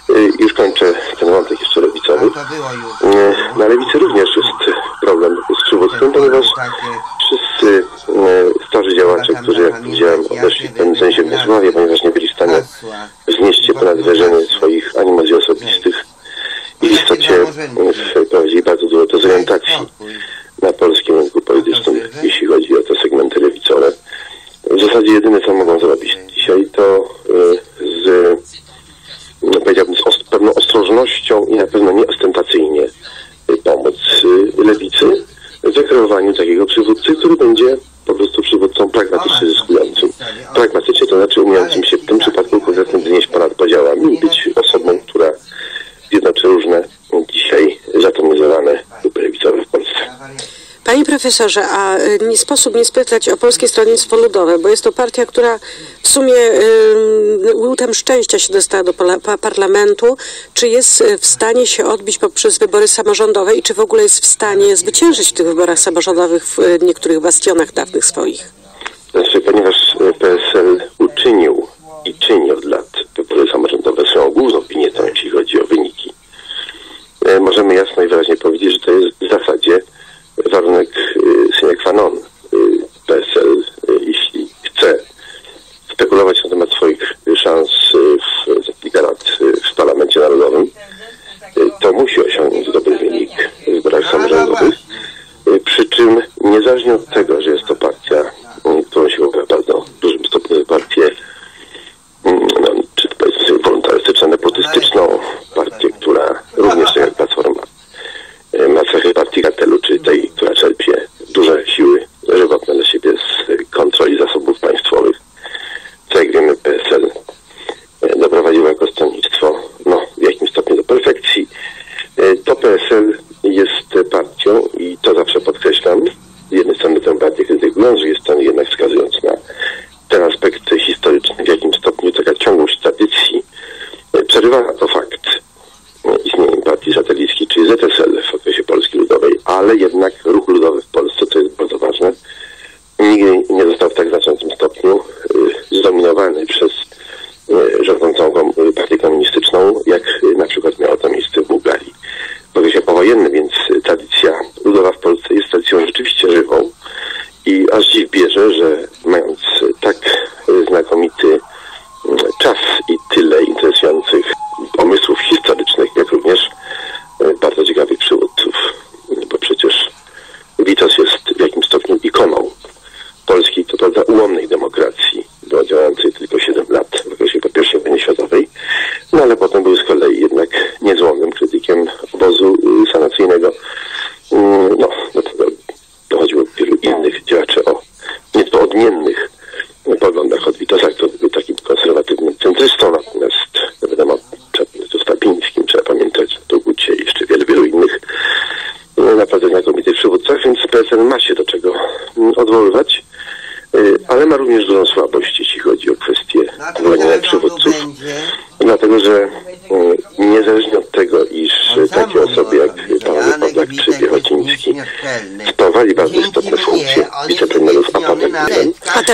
E, już kończę ten wątek jeszcze lewicowy. Na lewicy również jest problem z przywództwem, ponieważ wszyscy starzy działacze, którzy, jak powiedziałem, odeszli w pewnym sensie w niesławie, ponieważ nie byli w stanie oraz wierzenie profesorze, a y, nie sposób nie spytać o Polskie Stronnictwo Ludowe, bo jest to partia, która w sumie łutem szczęścia się dostała do parlamentu. Czy jest y, w stanie się odbić poprzez wybory samorządowe i czy w ogóle jest w stanie zwyciężyć w tych wyborach samorządowych w y, niektórych bastionach dawnych swoich?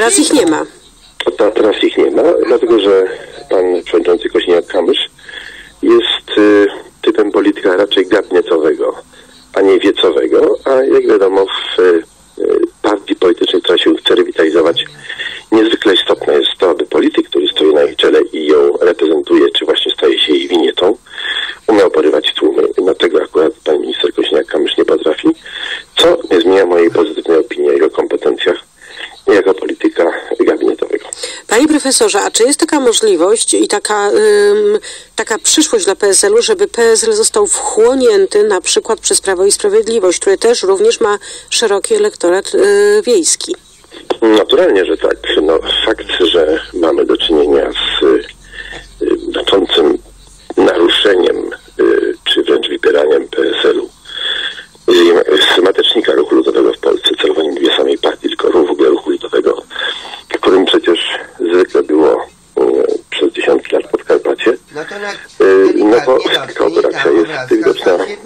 teraz ich nie ma. profesorze, a czy jest taka możliwość i taka, ym, taka przyszłość dla PSL-u, żeby PSL został wchłonięty na przykład przez Prawo i Sprawiedliwość, które też również ma szeroki elektorat yy, wiejski? Naturalnie, że tak. No, fakt, że mamy do czynienia z y, znaczącym Исследователи, которые общаются с